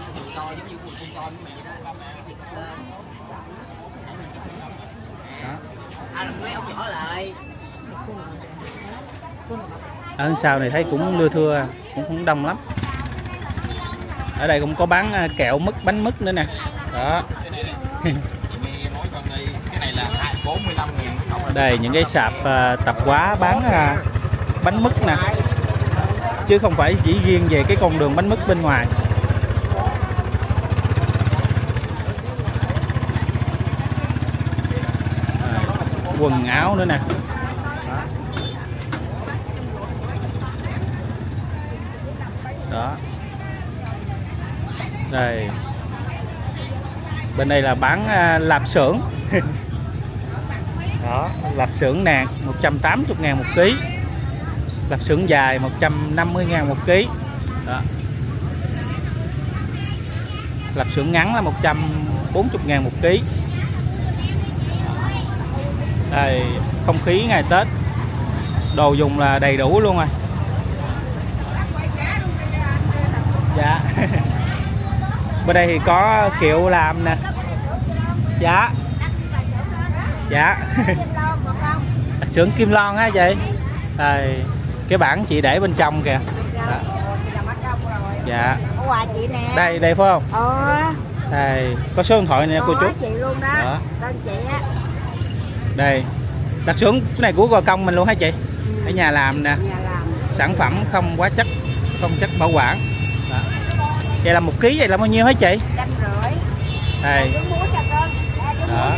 Đó ở sau này thấy cũng lưa thưa, cũng không đông lắm. Ở đây cũng có bán à, kẹo mứt, bánh mứt nữa nè. Đó. Đây, những cái sạp à, tập quá hóa bán à, bánh mứt nè. Chứ không phải chỉ riêng về cái con đường bánh mứt bên ngoài. Quần áo nữa nè. Đây. Bên đây là bán à, lạp xưởng. Đó lạp xưởng nạc 180 ngàn một ký. Lạp xưởng dài 150 ngàn một ký. Đó. Lạp xưởng ngắn là 140 ngàn một ký. Đây không khí ngày Tết. Đồ dùng là đầy đủ luôn rồi dạ bên đây thì có kiệu làm nè. Dạ. Dạ. Xưởng kim lon á chị. Đây cái bảng chị để bên trong kìa. Dạ. dạ. Đây đây phải không? Đây, có số điện thoại nè, cô chú. Đó. Đây. Đặt xuống cái này của gò công mình luôn hả chị? Ở nhà làm nè. Sản phẩm không quá chất, không chất bảo quản vậy là một ký vậy là bao nhiêu hả chị? Trăm rưỡi. đây Đó.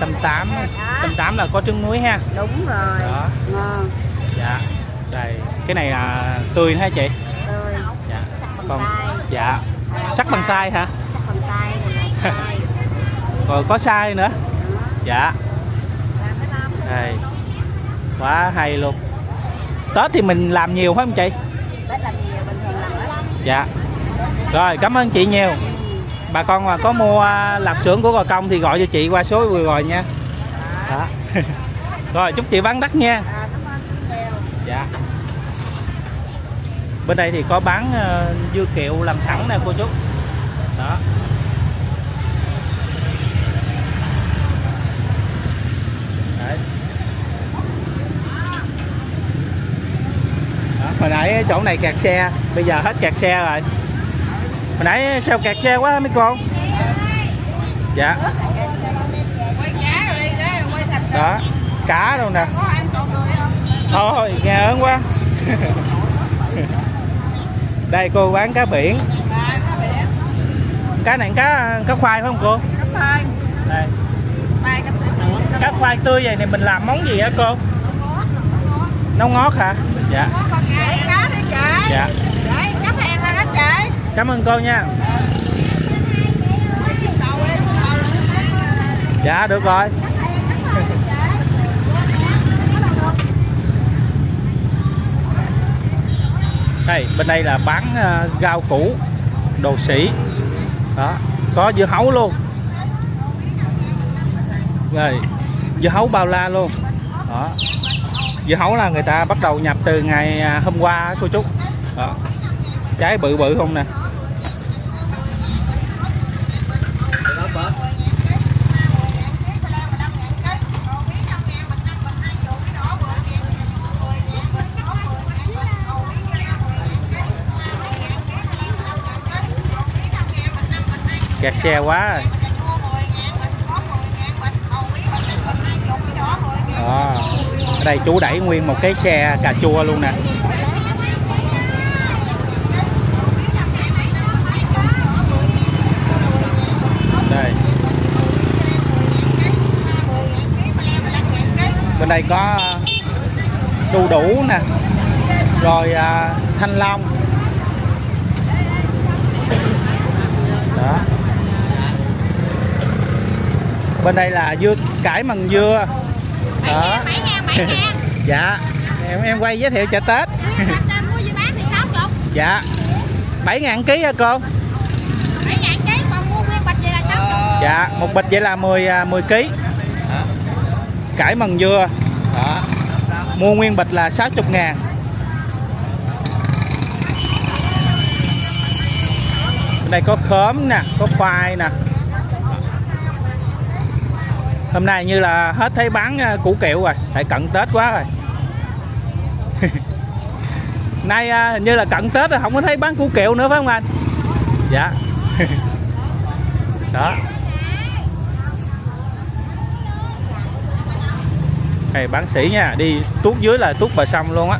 trăm tám. tâm tám là có trứng muối ha? Đúng rồi. đó. Ngon. dạ. Đây cái này là tươi hả chị? Tươi. dạ. Sắc bằng còn tay. dạ. Sắc bằng tay hả? Sắc bằng tay rồi có sai nữa. Dạ. Đây. Quá hay luôn. Tết thì mình làm nhiều phải không chị Tết làm nhiều bình thường làm đó lắm dạ. Rồi, cảm ơn chị nhiều. Bà con mà có mua à, lạp xưởng của gò công thì gọi cho chị qua số vừa rồi nha. Đó. Rồi, chúc chị bán đắt nha. Dạ. Bên đây thì có bán ờ, dưa kiệu làm sẵn nè, cô chú. Đó Đấy. Đó, hồi nãy chỗ này kẹt xe, bây giờ hết kẹt xe rồi. Hồi nãy sao kẹt xe quá mấy cô dạ. Rồi đó, cá đâu nè. Thôi, nghe ớn quá. Đây, cô bán cá biển. Cá này cá cá khoai phải không cô? Đây. Cá khoai tươi vậy này mình làm món gì hả cô? Nấu ngót hả dạ Để cá đi chị. dạ Để chấp hàng ra đó chị cảm ơn cô nha. Dạ được rồi. Đây, bên đây là bán ờ, rau củ, đồ sỉ. Đó, có dưa hấu luôn. Rồi, dưa hấu bao la luôn. Đó. Dưa hấu là người ta bắt đầu nhập từ ngày à, hôm qua cô chú. Đó. Trái bự bự không nè. Kẹt xe quá rồi. Đó. Ở đây chú đẩy nguyên một cái xe cà chua luôn nè. Đây. Bên đây có ờ, đu đủ nè. Rồi à, thanh long. Đó bên đây là dưa cải mần dưa đó. bảy bảy dạ. Em em quay giới thiệu chợ tết. Anh mua gì bán thì sáu chục dạ. 7 ngàn ký hả cô? bảy ngàn ký còn mua nguyên bịch vậy là sáu chục dạ một bịch vậy là 10 à, 10 ký. Cải mần dưa đó mua nguyên bịch là 60 ngàn. Bên đây có khóm nè có khoai nè hôm nay như là hết thấy bán à, củ kiệu rồi tại cận tết quá rồi. Nay à, hình như là cận tết rồi, không có thấy bán củ kiệu nữa phải không anh? Dạ. Đó. Này bán sĩ nha, đi tuốt dưới là tuốt bờ sông luôn á.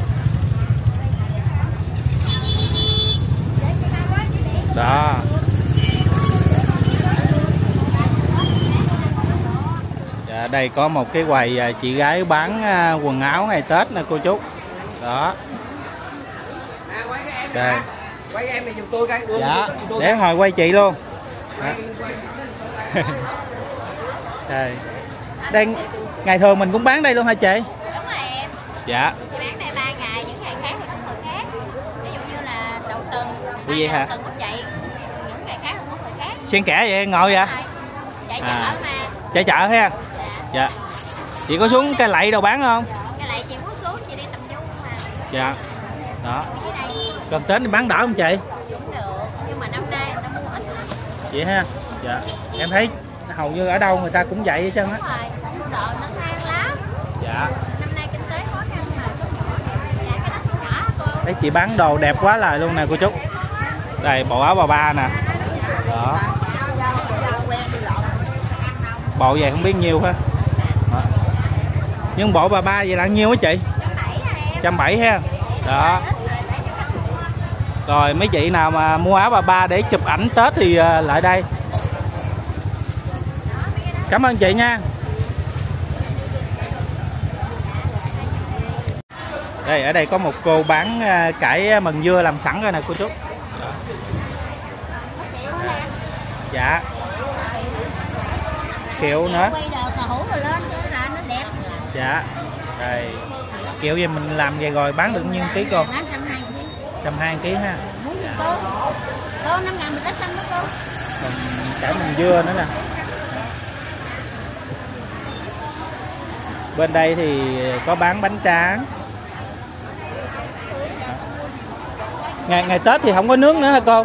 Đó. Đây có một cái quầy à, chị gái bán à, quần áo ngày tết nè cô chú. Đó. Đây. Quay em này giùm tôi cái dạ. Tôi để hồi quay chị luôn. Đó. đây. Đây ngày thường mình cũng bán đây luôn hả chị? Đúng rồi em. Dạ. Chị bán đây ba ngày những ngày khác thì cũng người khác. Ví dụ như là đầu tuần ba ngày hả? tuần cũng vậy. Những ngày khác cũng người khác. Xen kẽ vậy ngồi vậy? Rồi. chạy chợ À. mà. Chợ chợ ha dạ. Dạ chị có xuống cây lậy đâu bán không? Cái lại chị muốn xuống chị đi tầm du mà. Dạ. Đó. Gần tết thì bán đỡ không chị? Cũng được nhưng mà năm nay người ta mua ít lắm. Vậy ha. Dạ. Em thấy hầu như ở đâu người ta cũng vậy hết trơn á. Đúng rồi đồ nó than lắm. Dạ. Năm nay kinh tế khó khăn mà. Dạ cái đó số nhỏ cô. Thấy chị bán đồ đẹp quá lời luôn nè cô chú. Đây bộ áo bà ba nè. Đó. Bộ về không biết nhiêu ha nhưng bộ bà ba vậy là nhiêu á chị? Trăm bảy ha. Đó. Rồi, mấy chị nào mà mua áo bà ba để chụp ảnh tết thì ờ, lại đây. Cảm ơn chị nha. Đây, ở đây có một cô bán ờ, cải mần dưa làm sẵn rồi nè, cô chú dạ. Kiệu nữa dạ. Đây kiểu gì mình làm về rồi bán được nhiêu ký cô? Bán trăm hai ký ha. Cô. Cô năm ngàn mình ít xanh đó cô. Còn cải mần dưa nữa nè. Bên đây thì có bán bánh tráng. Ngày ngày tết thì không có nướng nữa hả cô?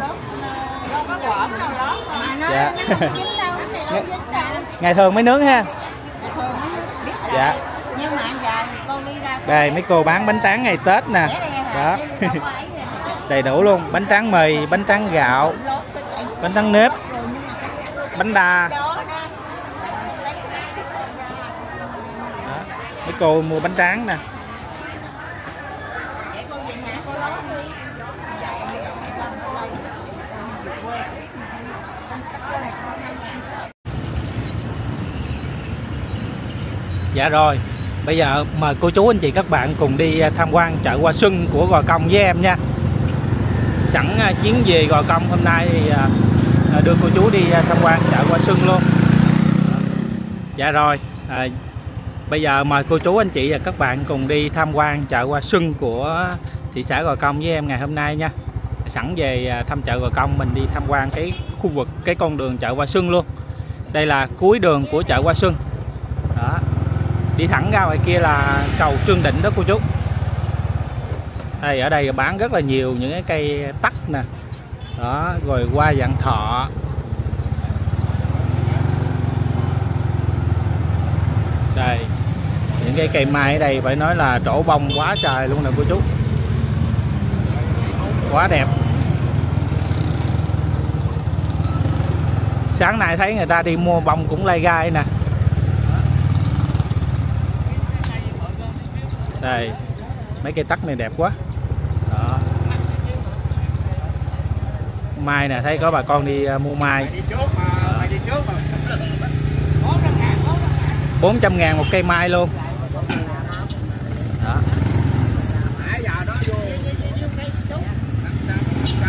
Dạ. Ngày thường mới nướng ha. Dạ nhưng mà giờ con đi ra đây mấy cô bán bánh tráng ngày tết nè. Đó. Đầy đủ luôn. Bánh tráng mì bánh tráng gạo bánh tráng nếp bánh đa. Đó. mấy cô mua bánh tráng nè. Dạ rồi, bây giờ mời cô chú anh chị các bạn cùng đi à, tham quan chợ Hoa Xuân của Gò Công với em nha. Sẵn à, chuyến về Gò Công hôm nay thì à, đưa cô chú đi tham quan chợ Hoa Xuân luôn. Dạ rồi, à, bây giờ mời cô chú anh chị và các bạn cùng đi tham quan chợ Hoa Xuân của thị xã Gò Công với em ngày hôm nay nha. Sẵn về thăm chợ Gò Công mình đi tham quan cái khu vực cái con đường chợ Hoa Xuân luôn. Đây là cuối đường của chợ Hoa Xuân. Đi thẳng ra ngoài kia là cầu Trương Định đó, cô chú. Đây, ở đây bán rất là nhiều những cái cây tắc nè. Đó, rồi qua dạng thọ. Đây, những cái cây mai ở đây phải nói là trổ bông quá trời luôn nè, cô chú. Quá đẹp. Sáng nay thấy người ta đi mua bông cũng lay gai nè. Đây. Mấy cây tắc này đẹp quá. Đó. mai nè thấy có bà con đi uh, mua mai. Bốn trăm ngàn một cây mai luôn. Đó.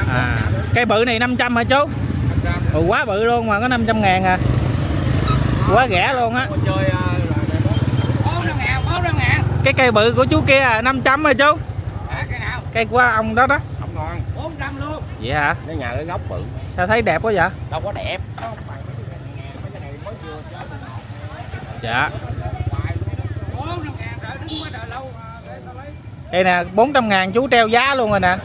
à cây bự này 500 hả chú? Ừ, quá bự luôn mà có 500 ngàn à. Quá rẻ luôn á cái cây bự của chú kia à, 500 rồi chú À, cái nào? cây của ông đó đó Không ngon. 400 luôn. vậy hả Cái nhà cái gốc bự. sao thấy đẹp quá vậy Đâu có đẹp. dạ đây nè 400 ngàn chú treo giá luôn rồi nè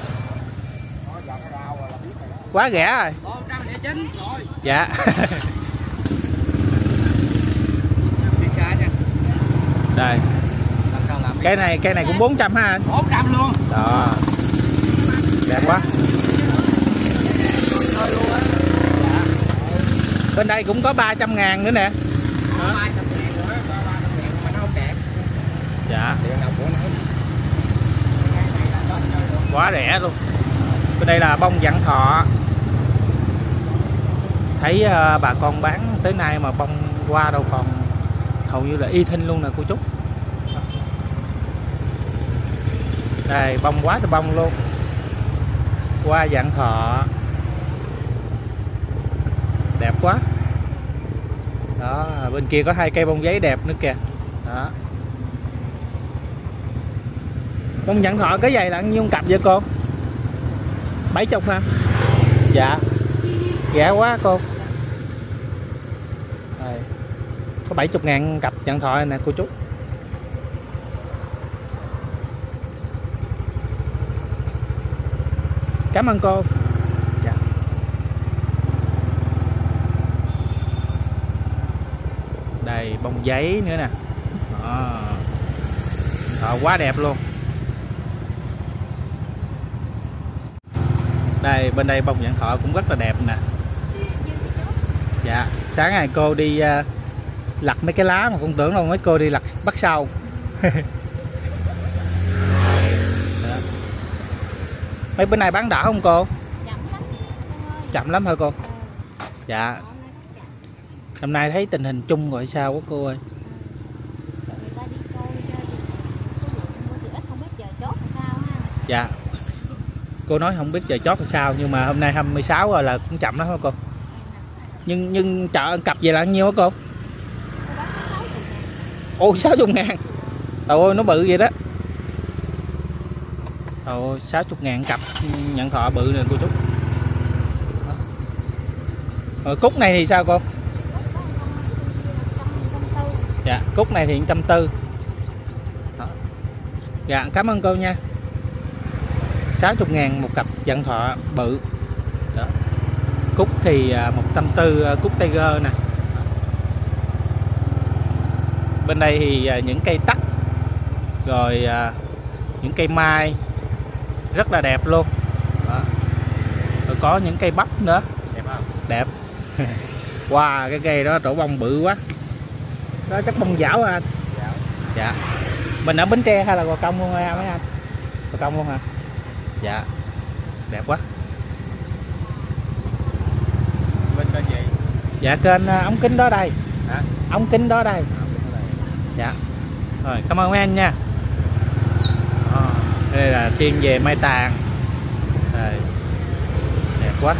quá rẻ rồi 109 rồi. dạ Đi xa nha. đây Cây này cây này cũng 400 ha anh. 400 luôn. đó. Đẹp quá. Bên đây cũng có 300 ngàn nữa nè. Đó. 300 ngàn nữa, 300 ngàn mà nó không đẹp. dạ. Quá rẻ luôn. Bên đây là bông dạng thọ. Thấy ờ, bà con bán tới nay mà bông hoa đâu còn hầu như là y thinh luôn nè cô chú đây, bông quá trời bông luôn. Qua dạng thọ. Đẹp quá. Đó, bên kia có hai cây bông giấy đẹp nữa kìa. Đó. Bông dạng thọ cái giày là bao nhiêu cặp vậy cô? Bảy chục ha dạ. Rẻ quá cô. Đây. có 70 ngàn cặp dạng thọ này nè, cô chú. Cảm ơn cô. Dạ. đây bông giấy nữa nè. À, Thọ quá đẹp luôn. Đây bên đây bông dạng thọ cũng rất là đẹp nè. Dạ sáng ngày cô đi uh, lặt mấy cái lá mà con tưởng đâu mấy cô đi lặt bắt sau. mấy bữa nay bán đỏ không cô? Chậm lắm hả cô? Dạ. Năm nay thấy tình hình chung rồi sao quá cô ơi? Dạ. Cô nói không biết giờ chót là sao nhưng mà hôm nay 26 rồi là cũng chậm lắm hả cô? Nhưng nhưng chợ cặp về là bao nhiêu hả cô? Ôi 60 ngàn? Trời ơi nó bự vậy đó trời 60 ngàn cặp nhận thọ bự nè, cô chú rồi, cúc này thì sao cô? Dạ cúc này thì trăm tư. Dạ cảm ơn cô nha. 60 ngàn một cặp dặn thọ bự. Đó. cúc thì à, 140 à, cúc tiger nè. Bên đây thì à, những cây tắc, rồi những cây mai rất là đẹp luôn. Đó. rồi có những cây bắp nữa. Đẹp không? Đẹp. Wow cái cây đó trổ bông bự quá. Đó chắc bông dảo hả anh? Dạ. Mình ở bến tre hay là gò công luôn ha mấy anh? Gò công luôn hả? Dạ. Đẹp quá. Bên bên gì? Dạ kênh à, ống kính đó đây. Hả? Ống kính đó đây. Dạ. Rồi cảm ơn mấy anh nha đây là thiên về mai tàn rồi đẹp quá.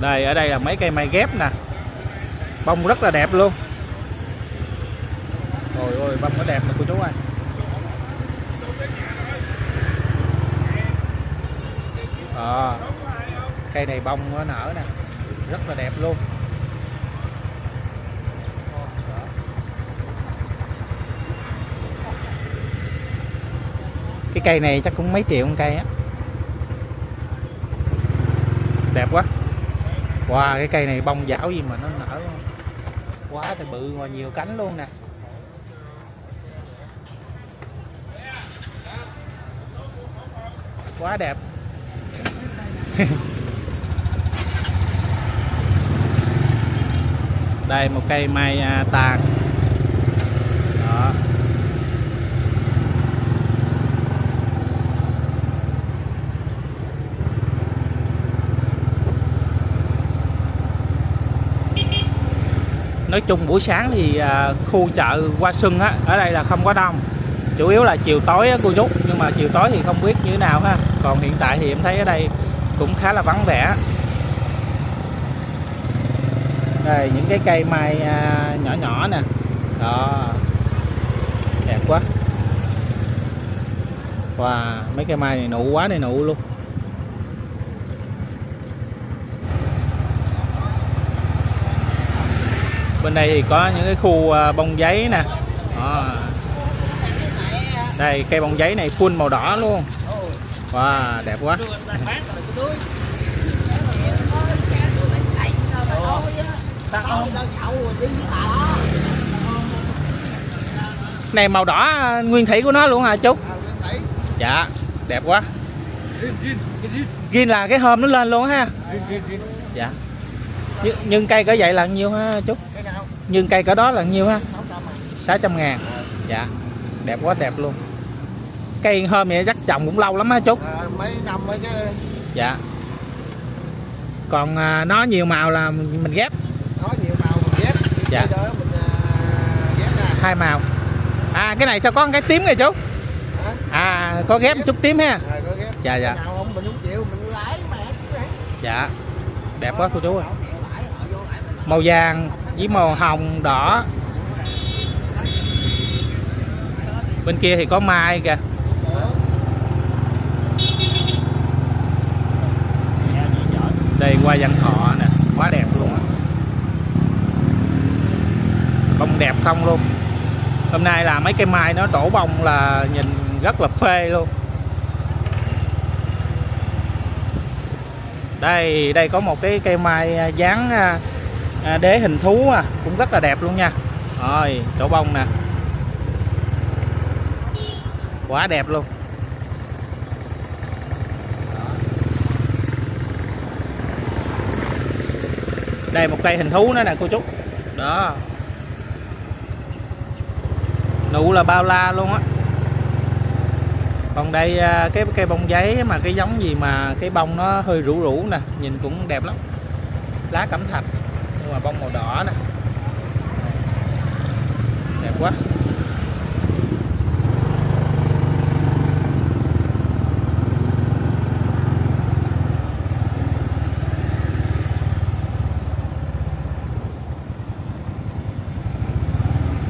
Đây, ở đây là mấy cây mai ghép nè. Bông rất là đẹp luôn. Ôi ôi bông nó đẹp nè cô chú ơi. à Cây này bông nó nở nè. Rất là đẹp luôn. Cái cây này chắc cũng mấy triệu con cây á. Đẹp quá. Wow, cái cây này bông dảo gì mà nó nở quá trời bự và nhiều cánh luôn nè. quá đẹp đây một cây mai à, tàn. Đó. Nói chung buổi sáng thì à, khu chợ Qua Xuân á ở đây là không có đông. Chủ yếu là chiều tối á cô chú nhưng mà chiều tối thì không biết như thế nào ha. Còn hiện tại thì em thấy ở đây cũng khá là vắng vẻ đây những cái cây mai à, nhỏ nhỏ nè. Đó. Đẹp quá. Wow mấy cây mai này nụ quá này nụ luôn. Bên đây thì có những cái khu à, bông giấy nè. Đó. đây cây bông giấy này full màu đỏ luôn. Wow đẹp quá. Này màu đỏ à, nguyên thủy của nó luôn hả chú? Dạ đẹp quá. Ghi là cái hôm nó lên luôn ha. Dạ. Nhưng, nhưng cây cỡ vậy là nhiêu ha chú? Nhưng cây cỡ đó là nhiêu ha? 600 ngàn. Dạ đẹp quá đẹp luôn. Cây hôm này chắc trồng cũng lâu lắm á chú. Mấy năm rồi chứ dạ. Còn à, nó nhiều màu là mình ghép có nhiều màu mình ghép Dạ. Ghép ra. Hai màu. À cái này sao có cái tím này chú? À có ghép chút tím ha. Dạ, dạ. Hả? dạ. Đẹp quá cô chú ơi màu vàng với màu hồng đỏ. Bên kia thì có mai kìa. Đây qua văn thọ nè quá đẹp luôn á bông đẹp không luôn. Hôm nay là mấy cây mai nó trổ bông là nhìn rất là phê luôn. Đây đây có một cái cây mai à, dáng à, à, đế hình thú à, cũng rất là đẹp luôn nha. Rồi trổ bông nè. Quá đẹp luôn. Đây một cây hình thú nữa nè cô chú. Đó nụ là bao la luôn á. Còn đây à, cái cây bông giấy mà cái giống gì mà cái bông nó hơi rũ rũ nè, nhìn cũng đẹp lắm. Lá cẩm thạch, nhưng mà bông màu đỏ nè đẹp quá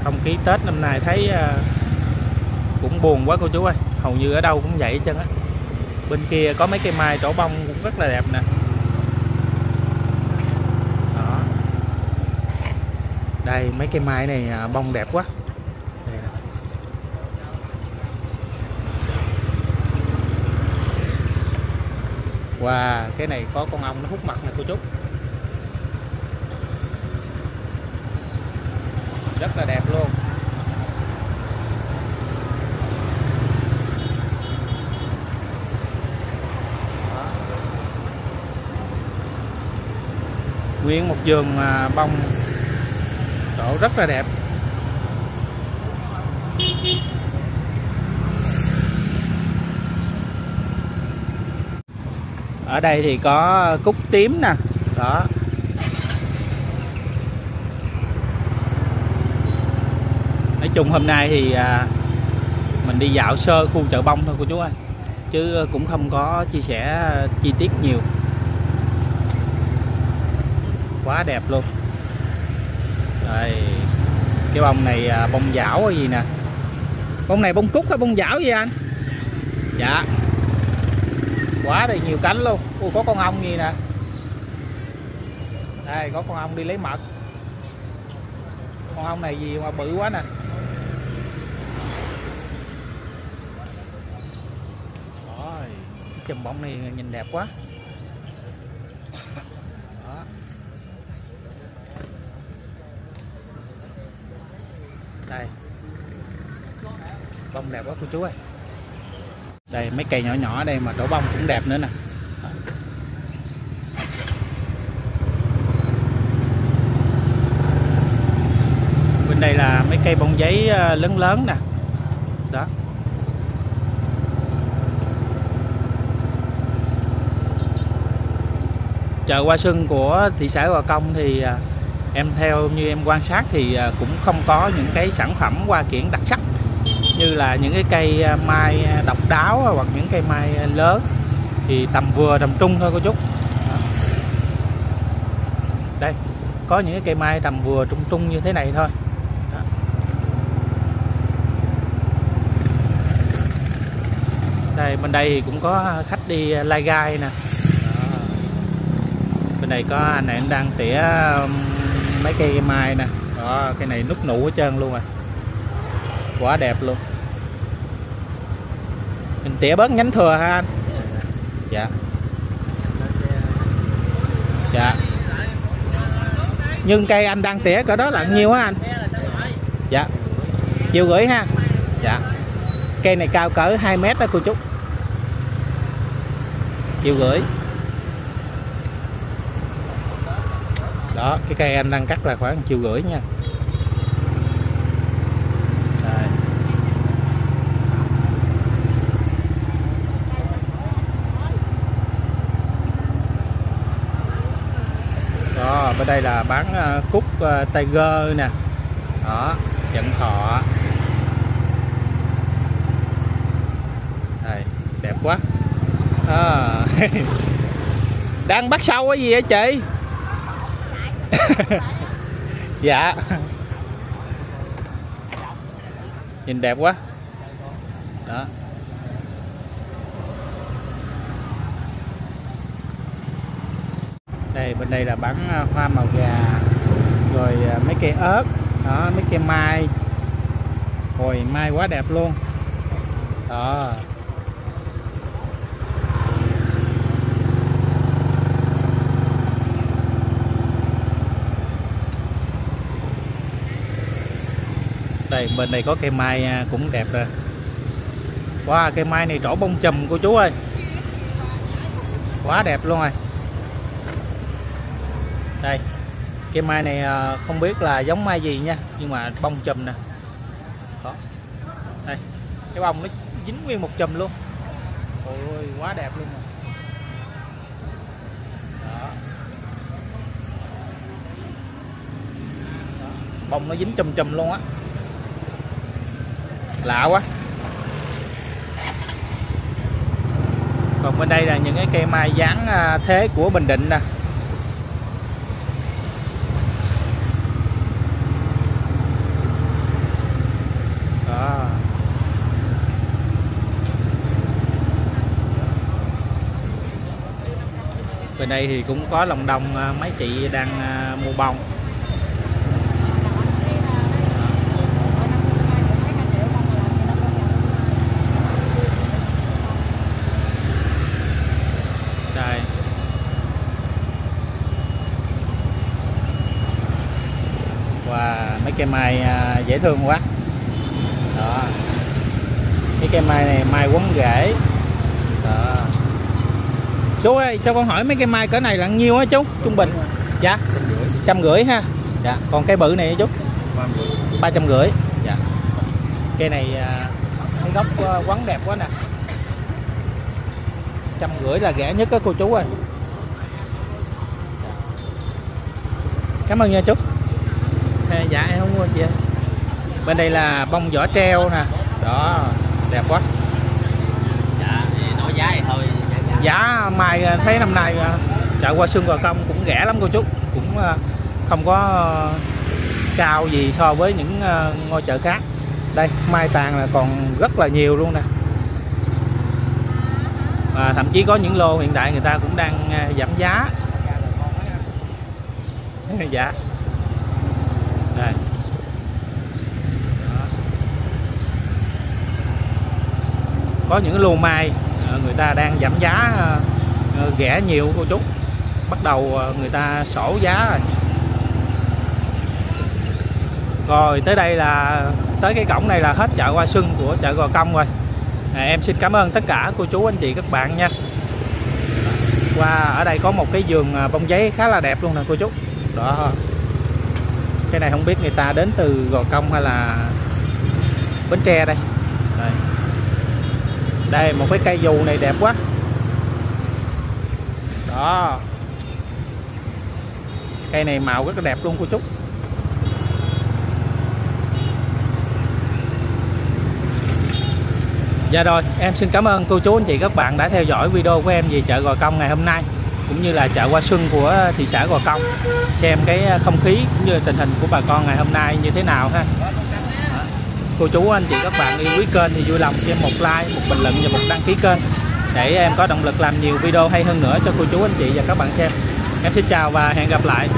không khí tết năm nay thấy ờ, cũng buồn quá cô chú ơi. Hầu như ở đâu cũng vậy hết trơn á. Bên kia có mấy cây mai trổ bông cũng rất là đẹp nè. Đó. Đây mấy cây mai này à, bông đẹp quá. Wow, cái này có con ong nó hút mặt nè cô chú. Rất là đẹp luôn Đó. Nguyên một vườn à, bông đổ rất là đẹp. Ở đây thì có cúc tím nè đó. Nói chung hôm nay thì à, mình đi dạo sơ khu chợ bông thôi cô chú ơi chứ cũng không có chia sẻ chi tiết nhiều quá đẹp luôn. Đây cái bông này à, bông dảo hay gì nè? Bông này bông cúc hay bông dảo gì anh? Dạ. Quá đây nhiều cánh luôn. Ui, có con ong gì nè? Đây có con ong đi lấy mật. Con ong này gì mà bự quá nè. Rồi chùm bông này nhìn đẹp quá đó đây bông đẹp quá cô chú ơi. Đây, mấy cây nhỏ nhỏ đây mà đổ bông cũng đẹp nữa nè. Bên đây là mấy cây bông giấy ờ, lớn lớn nè. Đó. Chợ hoa xuân của thị xã Gò Công thì ờ, em theo như em quan sát thì ờ, cũng không có những cái sản phẩm hoa kiển đặc sắc như là những cái cây à, mai à, độc đáo hoặc những cây mai à, lớn, thì tầm vừa, tầm trung thôi cô chú đây, có những cái cây mai tầm vừa, trung trung như thế này thôi. Đó. đây, bên đây thì cũng có khách đi lai gai nè. Đó. bên này có anh này đang tỉa mấy cây mai nè. Đó, cây này nút nụ hết trơn luôn rồi quá đẹp luôn. Mình tỉa bớt nhánh thừa ha anh. Dạ. Dạ. Nhưng cây anh đang tỉa cỡ đó là nhiêu á anh? Dạ. Chiều gửi ha. Dạ. Cây này cao cỡ 2 mét đó cô chú. Chiều gửi đó, cái cây anh đang cắt là khoảng chiều gửi nha Đây đó bên đây là bán ờ, cúc ờ, tiger nè. Đó, dẫn thọ. Đây, đẹp quá. À. đang bắt sâu cái gì vậy chị? Dạ. Nhìn đẹp quá. Đó. Bên đây là bán à, hoa màu gà, rồi à, mấy cây ớt, đó, mấy cây mai. Hồi mai quá đẹp luôn. Đó. Đây, bên đây có cây mai à, cũng đẹp rồi. Wow, cây mai này trổ bông chùm cô chú ơi. Quá đẹp luôn rồi đây cây mai này à, không biết là giống mai gì nha, nhưng mà bông chùm nè đó đây, cái bông nó dính nguyên một chùm luôn ôi quá đẹp luôn rồi. Đó. Đó. bông nó dính chùm chùm luôn á lạ quá còn bên đây là những cái cây mai dáng à, thế của Bình Định nè đó bên đây thì cũng có lòng đông à, mấy chị đang à, mua bông. Đây. Wow mấy cây mai à, dễ thương quá. Đó. Mấy cây mai này mai quấn rễ chú ơi cho con hỏi mấy cây mai cỡ này là nhiêu á chú? Trung bình. Dạ. Trăm rưỡi ha. Dạ. Còn cây bự này chú? Ba trăm rưỡi. Dạ. Cây này à, cái gốc à, quấn đẹp quá nè. Trăm rưỡi là rẻ nhất á cô chú ơi. Cảm ơn nha chú. À, dạ em không mua chị ơi bên đây là bông vỏ treo nè. Đó đẹp quá. Dạ nói giá thì thôi giá mai à, thấy năm nay à, chợ qua xuân gò công cũng rẻ lắm cô chú. Cũng à, không có cao gì so với những ngôi chợ khác. Đây, mai tàn là còn rất là nhiều luôn nè. Và thậm chí có những lô hiện tại người ta cũng đang giảm giá. Dạ. Đây. Có những lô mai người ta đang giảm giá ờ, ờ, rẻ nhiều cô chú bắt đầu ờ, người ta sổ giá rồi. Rồi tới đây là tới cái cổng này là hết chợ Hoa Xuân của chợ Gò Công rồi. À, em xin cảm ơn tất cả cô chú anh chị các bạn nha. Qua ở đây có một cái giường à, bông giấy khá là đẹp luôn nè cô chú. Đó. Cái này không biết người ta đến từ Gò Công hay là Bến Tre đây. Đây, đây một cái cây dù này đẹp quá. Đó. Cây này màu rất là đẹp luôn cô chú. Dạ rồi, em xin cảm ơn cô chú anh chị các bạn đã theo dõi video của em về chợ Gò Công ngày hôm nay cũng như là chợ Hoa Xuân của ờ, thị xã Gò Công. Xem cái ờ, không khí cũng như tình hình của bà con ngày hôm nay như thế nào ha cô chú, anh chị, các bạn yêu quý kênh thì vui lòng cho em một like, một bình luận và một đăng ký kênh để em có động lực làm nhiều video hay hơn nữa cho cô chú, anh chị và các bạn xem. Em xin chào và hẹn gặp lại.